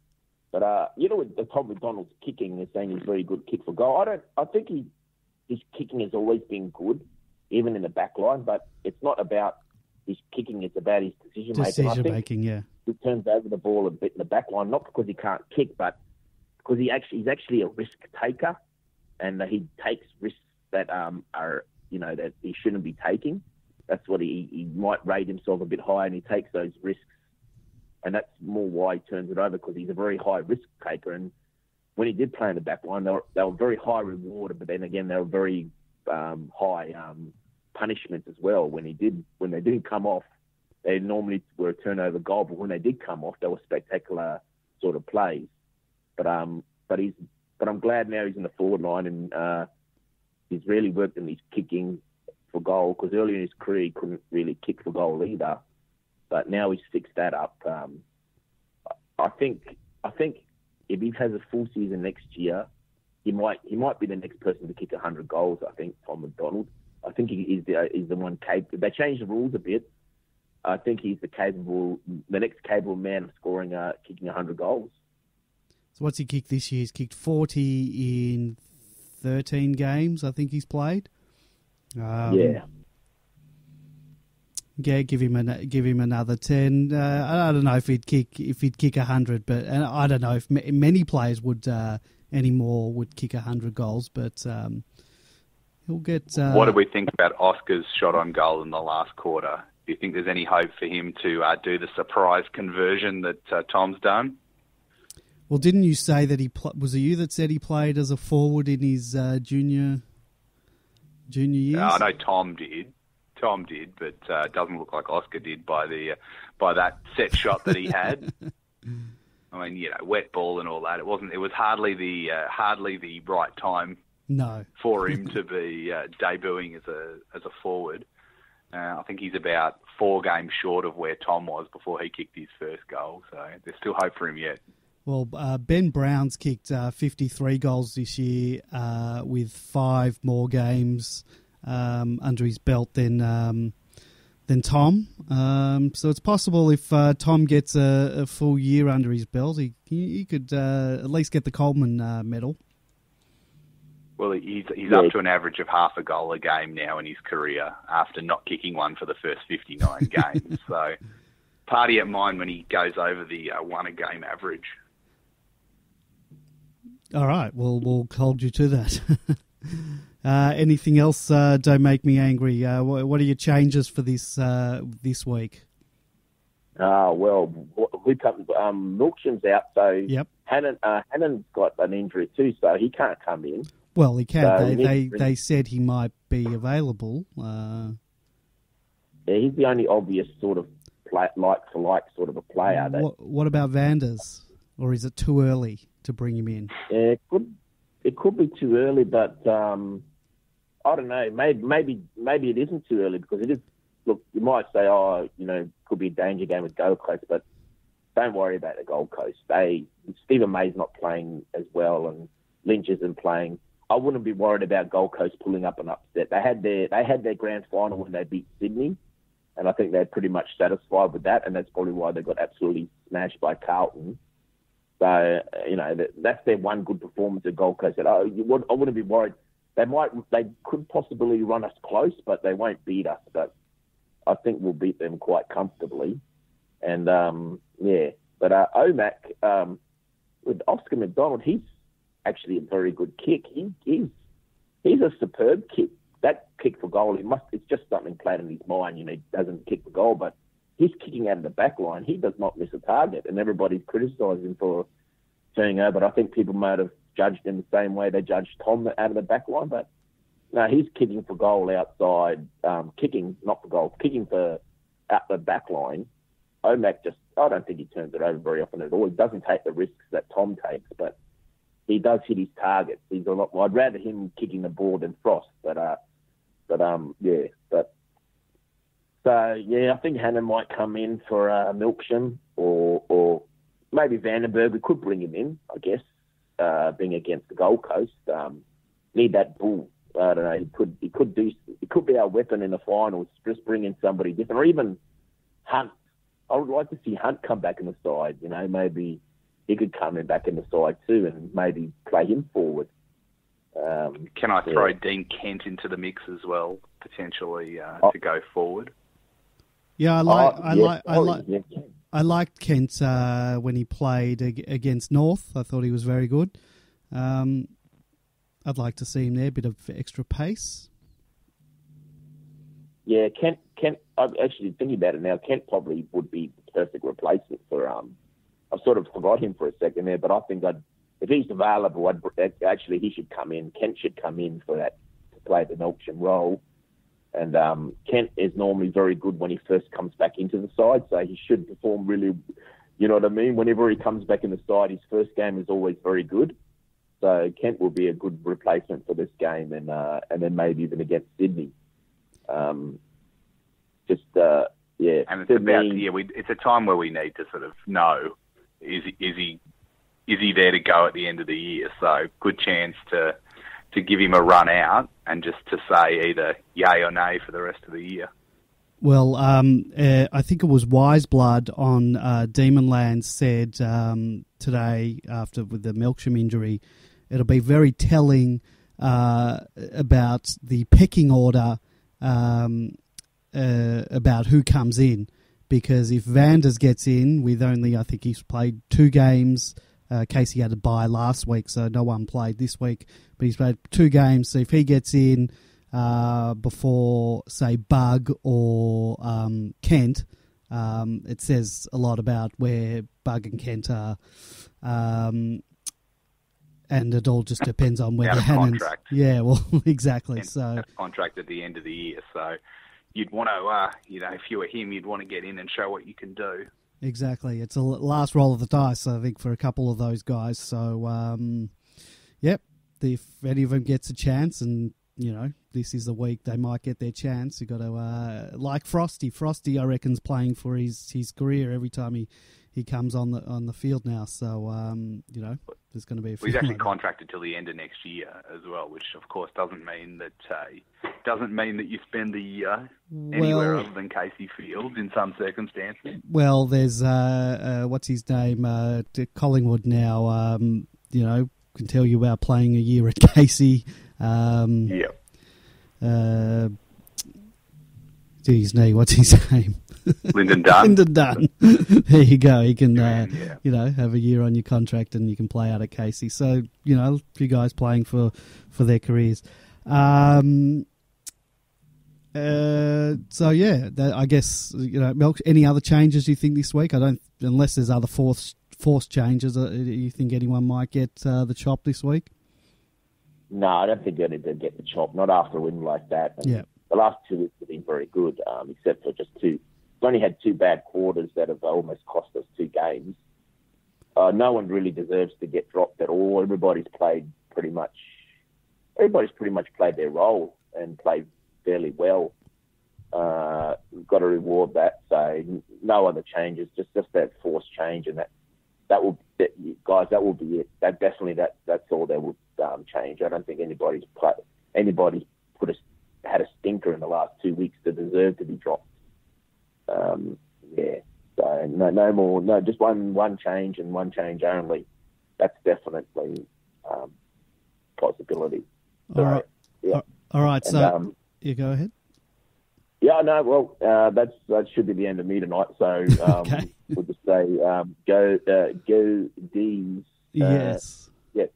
but uh, you know, with the Tom McDonald's kicking, they're saying he's very good kick for goal. I don't. I think he his kicking has always been good, even in the back line. But it's not about his kicking; it's about his decision making. Decision making, yeah. He turns over the ball a bit in the back line, not because he can't kick, but because he actually he's actually a risk taker, and he takes risks that um, are you know that he shouldn't be taking. That's what he he might rate himself a bit high, and he takes those risks and that's more why he turns it over because he's a very high risk taker. And when he did play in the back line, they were, they were very high rewarded, but then again, they were very um, high um, punishments as well. When he did, when they didn't come off, they normally were a turnover goal, but when they did come off, they were spectacular sort of plays. But um, but he's, but I'm glad now he's in the forward line and uh, he's really worked in his kicking for goal because earlier in his career he couldn't really kick for goal either. But now he's fixed that up. Um, I think I think if he has a full season next year, he might he might be the next person to kick 100 goals. I think Tom McDonald. I think he is the is the one capable. They changed the rules a bit. I think he's the capable, the next capable man of scoring, uh, kicking 100 goals. So what's he kicked this year? He's kicked 40 in 13 games. I think he's played. Um, yeah. Yeah, give him an, give him another ten. Uh, I don't know if he'd kick if he'd kick hundred, but and I don't know if many players would uh, anymore would kick hundred goals, but um, he'll get. Uh, what do we think about Oscar's shot on goal in the last quarter? Do you think there's any hope for him to uh, do the surprise conversion that uh, Tom's done? Well, didn't you say that he pl- was it you that said he played as a forward in his uh, junior junior years? I know Tom did. Tom did, but uh, doesn't look like Oscar did by the uh, by that set shot that he had. I mean, you know, wet ball and all that. It wasn't. It was hardly the uh, hardly the right time. No. For him to be uh, debuting as a as a forward, uh, I think he's about four games short of where Tom was before he kicked his first goal. So there's still hope for him yet. Well, uh, Ben Brown's kicked uh, 53 goals this year uh, with five more games um, under his belt than um, than Tom. Um, so it's possible if uh, Tom gets a, a, full year under his belt, he he could uh, at least get the Coleman uh, medal. Well, he's he's yeah. up to an average of half a goal a game now in his career after not kicking one for the first 59 games. So party at mine when he goes over the uh, one a game average. All right, well we'll hold you to that. Uh, anything else? Uh, don't make me angry. Uh, what, what, are your changes for this uh, this week? Ah, well, we come. Um, Melksham's out, so yep. Hannan uh, Hannan's got an injury too, so he can't come in. Well, he can. So they they, they, said he might be available. Uh, yeah, he's the only obvious sort of play, like for like sort of a player. That, what, what about Vanders? Or is it too early to bring him in? Yeah, could it could be too early, but um, I don't know. Maybe maybe maybe it isn't too early because it is. Look, you might say, oh, you know, could be a danger game with Gold Coast, but don't worry about the Gold Coast. They Steven May's not playing as well, and Lynch isn't playing. I wouldn't be worried about Gold Coast pulling up an upset. They had their they had their grand final when they beat Sydney, and I think they're pretty much satisfied with that, and that's probably why they got absolutely smashed by Carlton. So you know that's their one good performance at Gold Coast. That oh, would, I wouldn't be worried they might they could possibly run us close, but they won't beat us. But I think we'll beat them quite comfortably. And um, yeah, but uh, Omac um, with Oscar McDonald, he's actually a very good kick. He, he's he's a superb kick. That kick for goal, he must. It's just something played in his mind. You know, he doesn't kick for goal, but he's kicking out of the back line. He does not miss a target, and everybody's criticising him for turning over. But I think people might have judged in the same way they judged Tom out of the back line. But no, he's kicking for goal outside, um, kicking not for goal, kicking for out the back line. Omac just, I don't think he turns it over very often at all. He doesn't take the risks that Tom takes, but he does hit his targets. He's a lot. I'd rather him kicking the ball than Frost, but uh, but um, yeah, so yeah, I think Hannan might come in for uh, Melksham or or maybe Vandenberg. We could bring him in, I guess, uh, being against the Gold Coast. Um, need that bull. I don't know. He could he could do. He could be our weapon in the finals. Just bring in somebody different, or even Hunt. I would like to see Hunt come back in the side. You know, maybe he could come in back in the side too, and maybe play him forward. Um, Can I throw yeah. Dean Kent into the mix as well, potentially uh, oh. to go forward? Yeah, I like. Oh, I yeah. like. I oh, like. Yeah. I liked Kent uh, when he played against North. I thought he was very good. Um, I'd like to see him there, a bit of extra pace. Yeah, Kent. Kent. I'm actually thinking about it now. Kent probably would be the perfect replacement for. Um, I sort of forgot him for a second there, but I think I'd, if he's available, I'd, actually he should come in. Kent should come in for that to play the Melksham role. And um, Kent is normally very good when he first comes back into the side, so he should perform really. You know what I mean? Whenever he comes back in the side, his first game is always very good. So Kent will be a good replacement for this game, and uh, and then maybe even against Sydney. Um, just uh, yeah, and it's about yeah, we, it's a time where we need to sort of know is is he is he there to go at the end of the year? So good chance to to give him a run out and just to say either yay or nay for the rest of the year. Well, um, uh, I think it was Wiseblood on uh, Demonland said um, today after with the Melksham injury, it'll be very telling uh, about the pecking order um, uh, about who comes in because if Vanders gets in with only, I think he's played two games. Uh, Casey had a bye last week, so no one played this week, but he's played two games. So if he gets in uh, before, say, Bug or um, Kent, um, it says a lot about where Bug and Kent are. Um, and it all just depends on whether Hannan's. Yeah, well, exactly. so contract at the end of the year, so you'd want to, uh, you know, if you were him, you'd want to get in and show what you can do. Exactly. It's a last roll of the dice, I think, for a couple of those guys. So, um, yep, if any of them gets a chance, and you know, this is the week they might get their chance. You got to uh, like Frosty. Frosty, I reckon's playing for his his career every time he he comes on the on the field now. So um, you know, there's going to be. A He's actually contracted till the end of next year as well, which of course doesn't mean that uh, doesn't mean that you spend the year anywhere other than Casey Fields in some circumstances. Well, there's uh, uh, what's his name, uh, Collingwood now. Um, you know, can tell you about playing a year at Casey. Um, yeah. Uh, geez, knee, what's his name? Lyndon Dunn. Lyndon Dunn. there you go. You can, uh, yeah. you know, have a year on your contract and you can play out at Casey. So, you know, a few guys playing for, for their careers. Um, uh, so yeah, that, I guess you know. Milk, any other changes you think this week? I don't, unless there's other forced forced changes. Uh, you think anyone might get uh, the chop this week? No, I don't think they're going to get the chop. Not after a win like that. And yeah. The last two weeks have been very good, um, except for just two We've only had two bad quarters that have almost cost us two games. Uh, no one really deserves to get dropped at all. Everybody's played pretty much. Everybody's pretty much played their role and played fairly well. Uh, we've got to reward that. So no other changes, just just that forced change, and that that will that, guys. That will be it. That definitely that that's all that will um, change. I don't think anybody's play, anybody put a had a stinker in the last two weeks to deserve to be dropped um, yeah. So no, no more, no, just one one change and one change only. That's definitely um, possibility. All right. Yeah. All right. And, so um, you go ahead. Yeah, no, well, uh, that's that should be the end of me tonight. So um, okay. we'll just say um, go uh, go D's. Uh, yes. Yes.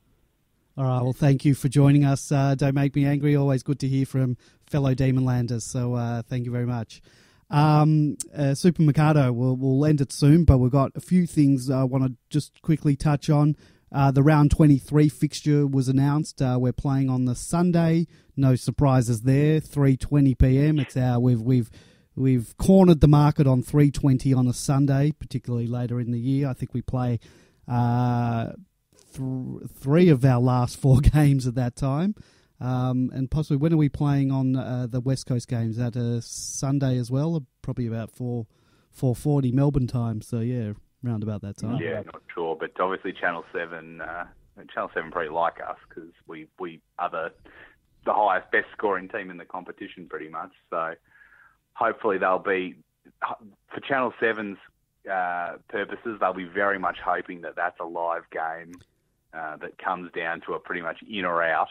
All right. Well, thank you for joining us. Uh, don't make me angry. Always good to hear from fellow Demonlanders. So uh, thank you very much. Um, uh, Super Mercado, we'll, we'll end it soon, but we've got a few things I want to just quickly touch on. Uh, the round 23 fixture was announced. Uh, we're playing on the Sunday. No surprises there. 3:20 p.m. It's our we've we've we've cornered the market on 320 on a Sunday, particularly later in the year. I think we play uh, th- three of our last four games at that time. Um, and possibly when are we playing on uh, the West Coast games? That a Sunday as well, probably about four four forty Melbourne time. So yeah, round about that time. Yeah, not sure, but obviously Channel Seven, uh, Channel Seven probably like us because we we are the the highest, best scoring team in the competition, pretty much. So hopefully they'll be for Channel 7's uh, purposes. They'll be very much hoping that that's a live game uh, that comes down to a pretty much in or out.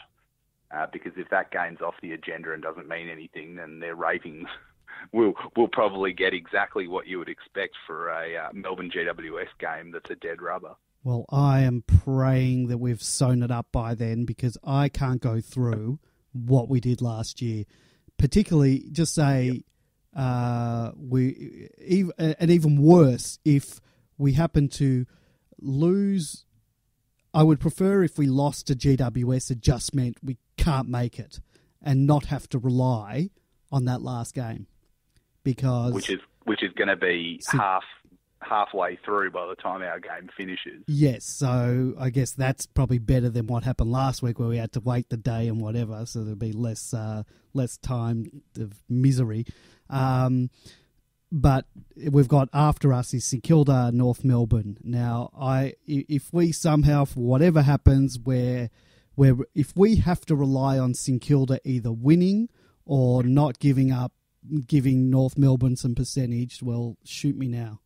Uh, because if that game's off the agenda and doesn't mean anything, then their ratings will will probably get exactly what you would expect for a uh, Melbourne GWS game that's a dead rubber. Well, I am praying that we've sewn it up by then because I can't go through what we did last year. Particularly, just say uh, we and even worse if we happen to lose. I would prefer if we lost to GWS, it just meant we can't make it and not have to rely on that last game because which is which is going to be see, half halfway through by the time our game finishes. Yes, so I guess that's probably better than what happened last week, where we had to wait the day and whatever, so there'll be less uh, less time of misery. Um, but we've got after us is St Kilda, North Melbourne. Now, I if we somehow, for whatever happens, where where if we have to rely on St Kilda either winning or not giving up, giving North Melbourne some percentage, well, shoot me now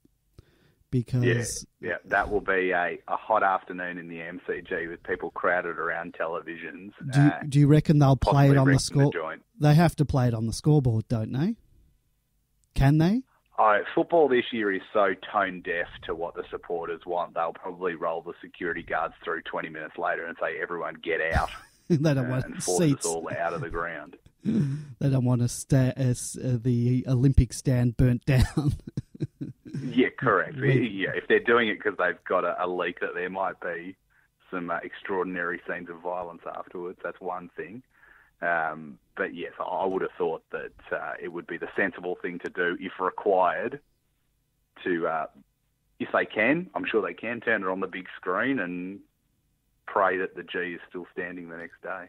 because yeah, yeah, that will be a, a hot afternoon in the MCG with people crowded around televisions. Do you, uh, do you reckon they'll play it on the score? The they have to play it on the scoreboard, don't they? Can they? Oh, football this year is so tone deaf to what the supporters want. They'll probably roll the security guards through 20 minutes later and say, "Everyone, get out!" they don't want and force seats. us all out of the ground. they don't want to sta- uh, the Olympic stand burnt down. yeah, correct. Yeah, if they're doing it because they've got a, a, leak that there might be some uh, extraordinary scenes of violence afterwards, that's one thing. Um, but yes, I would have thought that uh, it would be the sensible thing to do if required to, uh, if they can, I'm sure they can turn it on the big screen and pray that the G is still standing the next day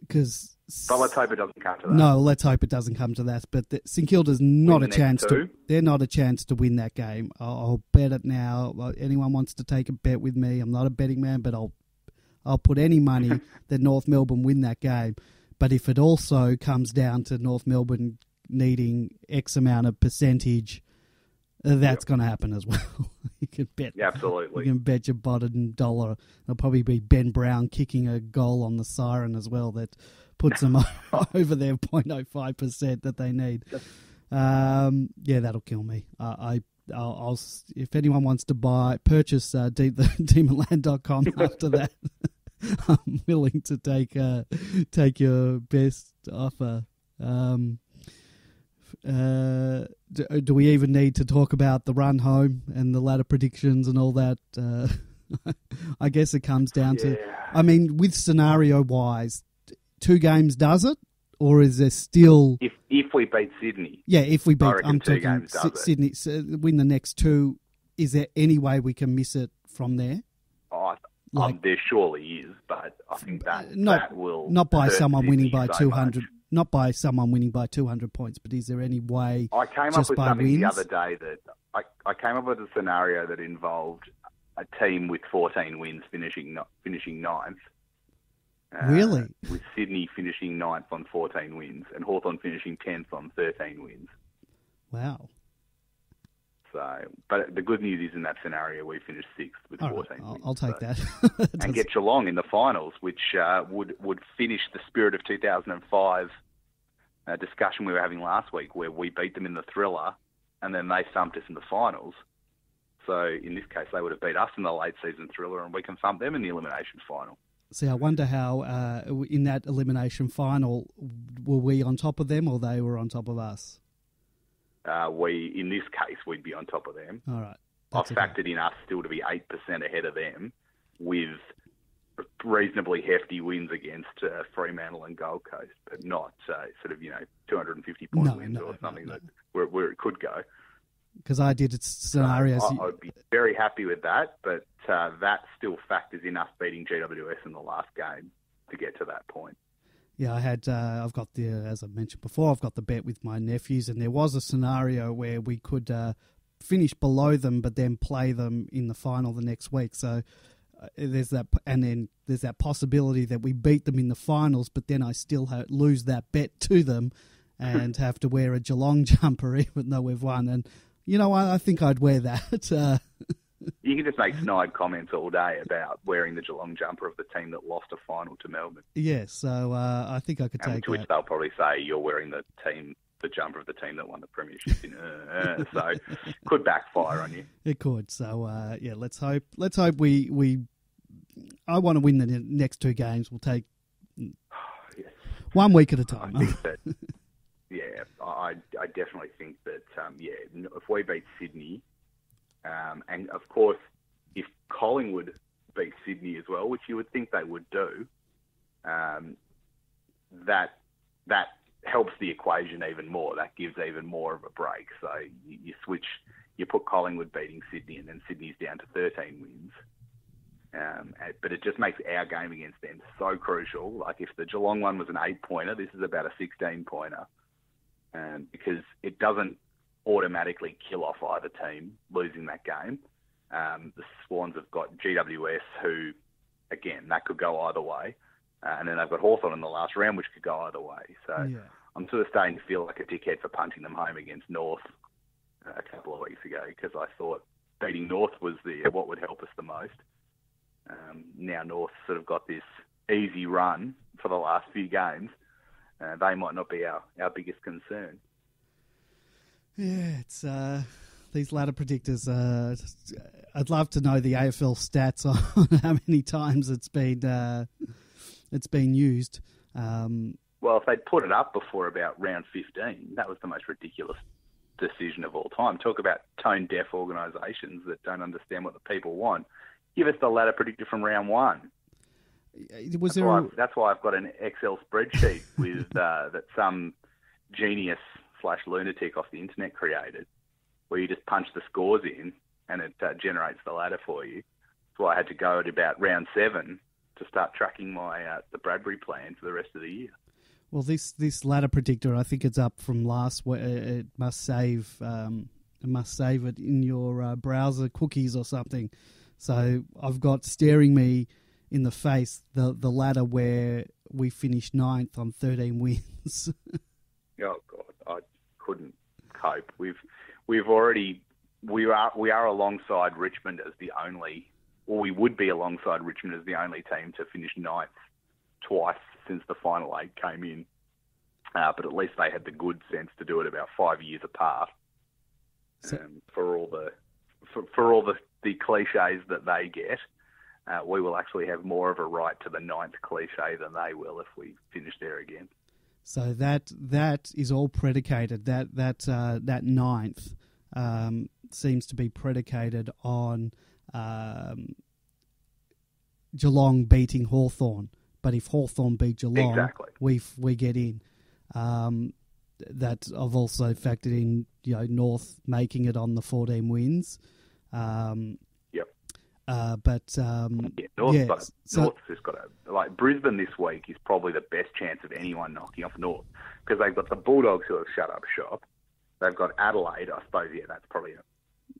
because. But let's hope it doesn't come to that. No, let's hope it doesn't come to that. But the, St Kilda's not win a chance two. to. They're not a chance to win that game. I'll, I'll bet it now. Anyone wants to take a bet with me? I'm not a betting man, but I'll I'll put any money that North Melbourne win that game. But if it also comes down to North Melbourne needing X amount of percentage that's yep. going to happen as well. you can bet. Yeah, absolutely. You can bet your bottom dollar. It'll probably be Ben Brown kicking a goal on the siren as well that puts them over their 0.05 percent that they need. Um, yeah, that'll kill me. Uh, I. I'll, I'll, if anyone wants to buy purchase uh, de- the demonland.com after that I'm willing to take uh, take your best offer um, uh, do, do, we even need to talk about the run home and the ladder predictions and all that? Uh, I guess it comes down yeah. to, I mean, with scenario wise, two games does it, or is there still? If if we beat Sydney, yeah, if we beat, I'm talking Sydney, so win the next two. Is there any way we can miss it from there? Like, um, there surely is, but I think that not that will not by someone winning by so two hundred not by someone winning by 200 points, but is there any way? I came up with something wins? the other day that I, I came up with a scenario that involved a team with 14 wins finishing finishing ninth. Uh, really? With Sydney finishing ninth on 14 wins and Hawthorn finishing 10th on 13 wins. Wow. So, but the good news is in that scenario we finished sixth with All 14 right, I'll, I'll take so. that. and get Geelong in the finals, which uh, would would finish the spirit of 2005 uh, discussion we were having last week, where we beat them in the thriller, and then they thumped us in the finals. So in this case, they would have beat us in the late season thriller, and we can thump them in the elimination final. See, I wonder how uh, in that elimination final were we on top of them, or they were on top of us uh, we in this case we'd be on top of them. All right. I've factored in us still to be eight percent ahead of them, with reasonably hefty wins against uh, Fremantle and Gold Coast, but not uh, sort of you know 250 point no, wins no, or something no, that where, where, it could go. Because I did it scenarios. I, would be very happy with that, but uh, that still factors in us beating GWS in the last game to get to that point. Yeah, I had. Uh, I've got the, as I mentioned before, I've got the bet with my nephews, and there was a scenario where we could uh, finish below them, but then play them in the final the next week. So uh, there's that, and then there's that possibility that we beat them in the finals, but then I still ha- lose that bet to them, and have to wear a Geelong jumper even though we've won. And you know, I, I think I'd wear that. You can just make snide comments all day about wearing the Geelong jumper of the team that lost a final to Melbourne. Yes, yeah, so uh, I think I could and take. To which they'll probably say you're wearing the team the jumper of the team that won the premiership. In, uh, uh, so could backfire on you. It could. So uh, yeah, let's hope. Let's hope we we. I want to win the next two games. We'll take yes. one week at a time. I that, yeah, I I definitely think that um, yeah, if we beat Sydney, um, and of course if Collingwood beat Sydney as well, which you would think they would do, um, that that helps the equation even more. That gives even more of a break. So you, you switch, you put Collingwood beating Sydney, and then Sydney's down to 13 wins. Um, but it just makes our game against them so crucial. Like if the Geelong one was an eight pointer, this is about a 16 pointer, um, because it doesn't automatically kill off either team losing that game. Um, the Swans have got GWS, who, again, that could go either way. Uh, and then they've got Hawthorn in the last round, which could go either way. So yeah. I'm sort of starting to feel like a dickhead for punting them home against North uh, a couple of weeks ago because I thought beating North was the what would help us the most. Um, now North sort of got this easy run for the last few games. Uh, they might not be our, our biggest concern. Yeah, it's uh, these ladder predictors. Uh, I'd love to know the AFL stats on how many times it's been uh, it's been used. Um, well, if they'd put it up before about round 15, that was the most ridiculous decision of all time. Talk about tone deaf organisations that don't understand what the people want. Give us the ladder predictor from round one. Was that's, there why a... that's why I've got an Excel spreadsheet with uh, that some genius slash lunatic off the internet created, where you just punch the scores in and it uh, generates the ladder for you. Why I had to go at about round seven to start tracking my uh, the Bradbury plan for the rest of the year. Well, this this ladder predictor, I think it's up from last. Uh, it must save um, it must save it in your uh, browser cookies or something. So I've got staring me in the face the the ladder where we finished ninth on thirteen wins. oh couldn't cope. We've we've already we are we are alongside Richmond as the only or we would be alongside Richmond as the only team to finish ninth twice since the final eight came in. Uh, but at least they had the good sense to do it about five years apart. So, um, for all the for, for all the, the cliches that they get, uh, we will actually have more of a right to the ninth cliche than they will if we finish there again. So that that is all predicated. That that uh, that ninth um, seems to be predicated on um, Geelong beating Hawthorn. But if Hawthorn beat Geelong, exactly. we we get in. Um, that I've also factored in, you know, North making it on the 14 wins. Um. Uh, but um, yeah, North, yeah, so, North has got a like Brisbane this week is probably the best chance of anyone knocking off North because they've got the Bulldogs who have shut up shop. They've got Adelaide, I suppose. Yeah, that's probably a,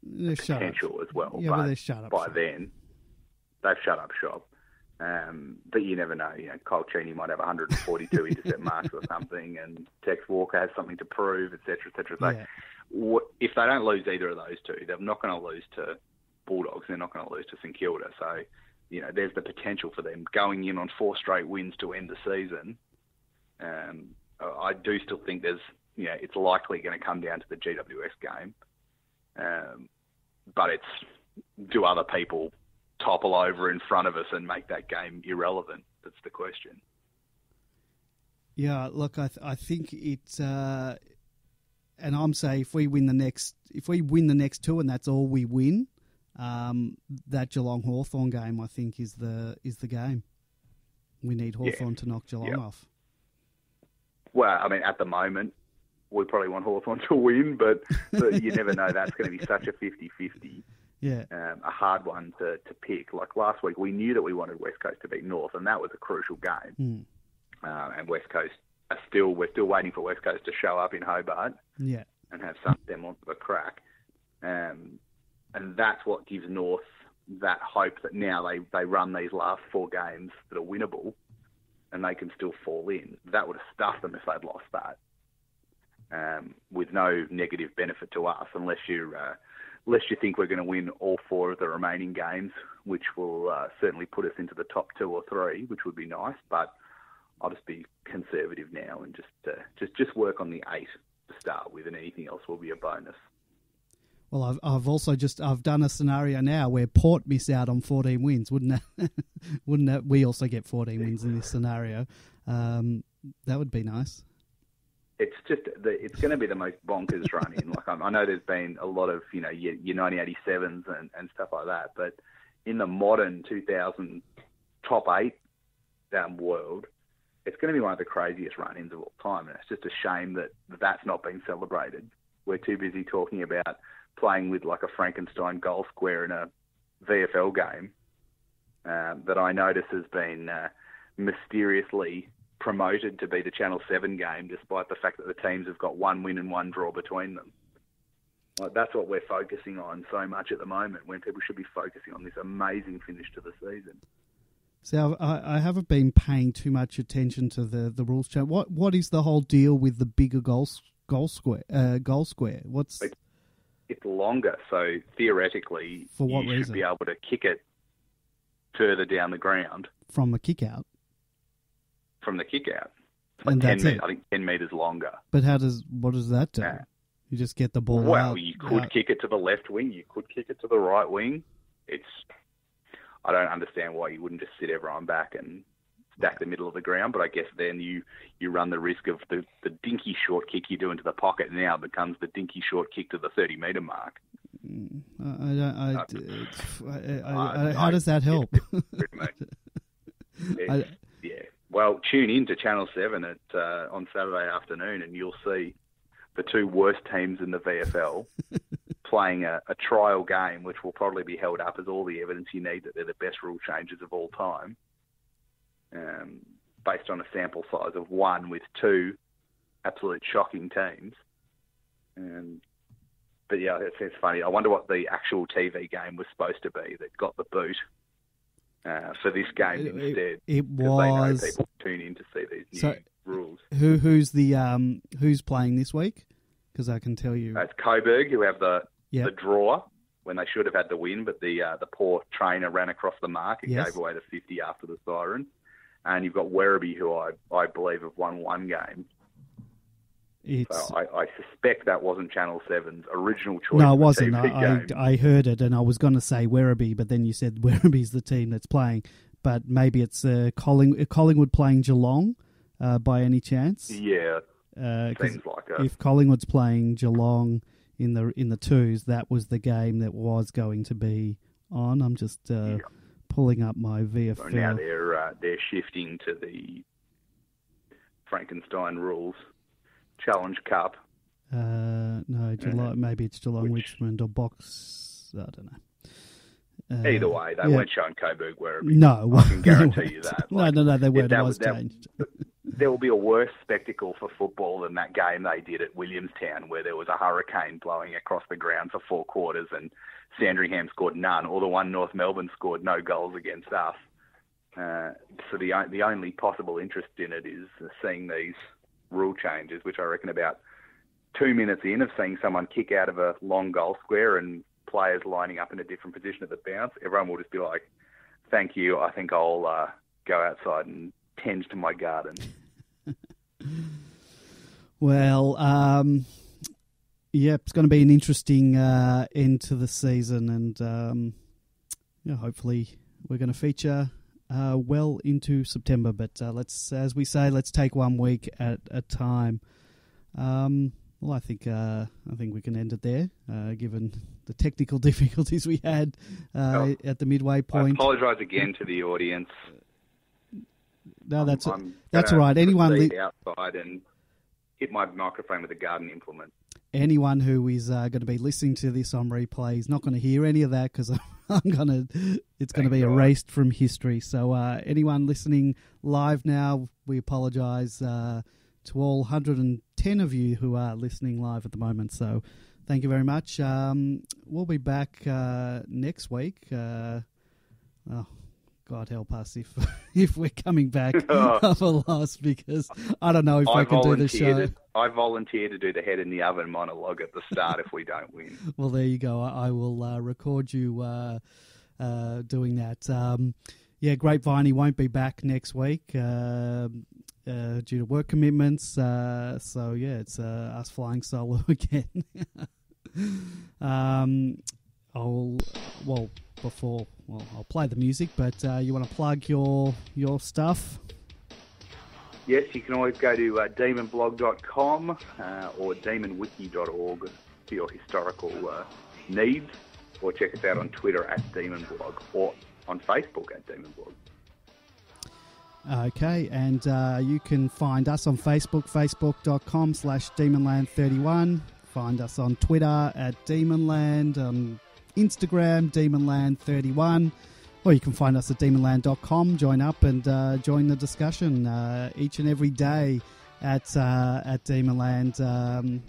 they're potential as well. Yeah, but, but they shut up by shop. then, they've shut up shop. Um, but you never know. You know, Kyle Cheney might have 142 intercept marks or something, and Tex Walker has something to prove, etc., etc. So, yeah. if they don't lose either of those two, they're not going to lose to Bulldogs. They're not going to lose to St Kilda. So, you know, there's the potential for them going in on four straight wins to end the season. Um, I do still think there's, you know, it's likely going to come down to the GWS game. Um, but it's do other people topple over in front of us and make that game irrelevant? That's the question. Yeah, look, I th- I think it's, uh, and I'm saying if we win the next, if we win the next two, and that's all we win, um, that Geelong Hawthorn game, I think, is the is the game. We need Hawthorn yeah. to knock Geelong yep. off. Well, I mean, at the moment, we probably want Hawthorn to win, but, but you never know. That's going to be such a 50-50. Yeah. Um, a hard one to, to pick. Like last week, we knew that we wanted West Coast to beat North, and that was a crucial game. Mm. Uh, and West Coast are still, we're still waiting for West Coast to show up in Hobart. Yeah. And have some semblance of a crack. Um, and that's what gives North that hope that now they, they run these last four games that are winnable and they can still fall in. That would have stuffed them if they'd lost that. Um, with no negative benefit to us, unless you uh, unless you think we're going to win all four of the remaining games, which will uh, certainly put us into the top two or three, which would be nice. But I'll just be conservative now and just uh, just just work on the eight to start with, and anything else will be a bonus. Well, I've I've also just I've done a scenario now where Port miss out on 14 wins, wouldn't that? wouldn't that? We also get 14 wins in this scenario. Um, that would be nice. It's just the, it's going to be the most bonkers run in. Like I, know there's been a lot of you know your, your 1987s and, and stuff like that, but in the modern 2000 top eight um, world, it's going to be one of the craziest run-ins of all time, and it's just a shame that that's not being celebrated. We're too busy talking about playing with like a Frankenstein goal square in a VFL game um, that I notice has been uh, mysteriously promoted to be the Channel 7 game, despite the fact that the teams have got one win and one draw between them. Like, that's what we're focusing on so much at the moment, when people should be focusing on this amazing finish to the season. So I, I haven't been paying too much attention to the, the rules change. What what is the whole deal with the bigger goal goal square uh, goal square? What's it's, it's longer, so theoretically, for what you reason? should be able to kick it further down the ground from a kick out. From the kick out, like and 10 that's it. I think ten meters longer. But how does what does that do? You just get the ball. Well, out, you could out. kick it to the left wing. You could kick it to the right wing. It's I don't understand why you wouldn't just sit everyone back and stack the middle of the ground. But I guess then you you run the risk of the the dinky short kick you do into the pocket now becomes the dinky short kick to the thirty meter mark. Mm, I, I, I, I, how does that help? yeah. Well, tune in to Channel Seven at uh, on Saturday afternoon, and you'll see the two worst teams in the VFL playing a, a, trial game, which will probably be held up as all the evidence you need that they're the best rule changes of all time, um, based on a sample size of one with two absolute shocking teams. Um, but yeah, it's, it's funny. I wonder what the actual TV game was supposed to be that got the boot uh, for this game it, instead. It was. people tune in to see these new so, rules. Who who's the um who's playing this week? Because I can tell you, it's Coburg who have the yep. the draw when they should have had the win, but the uh, the poor trainer ran across the mark and yes. gave away the fifty after the siren. And you've got Werribee, who I I believe have won one game. It's, so I, I, suspect that wasn't Channel 7's original choice. No, it wasn't. I, I, I, heard it, and I was going to say Werribee, but then you said Werribee's the team that's playing. But maybe it's uh, Colling, Collingwood playing Geelong uh, by any chance? Yeah, uh, seems like it. If Collingwood's playing Geelong in the in the twos, that was the game that was going to be on. I'm just uh, yeah. Pulling up my VFL. So now they're uh, they're shifting to the Frankenstein rules. Challenge Cup. Uh, no, Geelong, maybe it's Geelong Which, Richmond or Box. I don't know. Uh, either way, they yeah. weren't showing Coburg where No, I can guarantee you that. no, no, no, they weren't. That was that, changed. there will be a worse spectacle for football than that game they did at Williamstown, where there was a hurricane blowing across the ground for four quarters, and Sandringham scored none, or the one North Melbourne scored no goals against us. Uh, so the the only possible interest in it is seeing these rule changes, which I reckon about two minutes in of seeing someone kick out of a long goal square and players lining up in a different position at the bounce, everyone will just be like, "Thank you. I think I'll uh, go outside and tend to my garden." well, um, yeah, it's going to be an interesting uh, end to the season, and um, yeah, hopefully we're going to feature uh, well into September. But uh, let's, as we say, let's take one week at a time. Um, well, I think uh, I think we can end it there, uh, given the technical difficulties we had uh, oh, at the midway point. I apologise again to the audience. no, that's I'm that's right. Anyone li- outside and hit my microphone with a garden implement. Anyone who is uh, going to be listening to this on replay is not going to hear any of that because I'm going to. It's going to be erased from history. So uh, anyone listening live now, we apologise uh, to all 110 of you who are listening live at the moment. So thank you very much. Um, we'll be back uh, next week. Uh, oh, God help us if if we're coming back of a loss because I don't know if I, I can do the show. I volunteer to do the head in the oven monologue at the start if we don't win. Well, there you go. I, I will uh, record you uh, uh, doing that. Um, yeah, Grapevine won't be back next week uh, uh, due to work commitments. Uh, so yeah, it's us flying solo again. um, I'll well before well I'll play the music, but uh, you want to plug your your stuff? Yes, you can always go to uh, demonblog.com uh, or demonwiki.org for your historical uh, needs, or check us out on Twitter at demonblog or on Facebook at demonblog. Okay, and uh, you can find us on Facebook, facebook.com slash demonland31. Find us on Twitter at demonland. Um, Instagram, Demonland31, or you can find us at demonland.com. Join up and uh, join the discussion uh, each and every day at, uh, at Demonland. Um,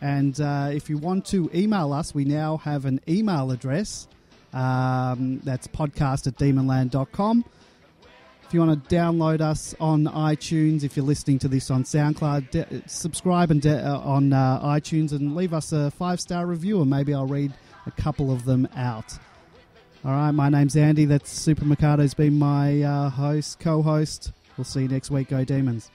and uh, if you want to email us, we now have an email address. Um, that's podcast at demonland.com. If you want to download us on iTunes, if you're listening to this on SoundCloud, de- subscribe and de- uh, on uh, iTunes and leave us a five star review, and maybe I'll read a couple of them out. All right, my name's Andy. That's Super Mercado's been my uh, host, co host. We'll see you next week. Go Demons.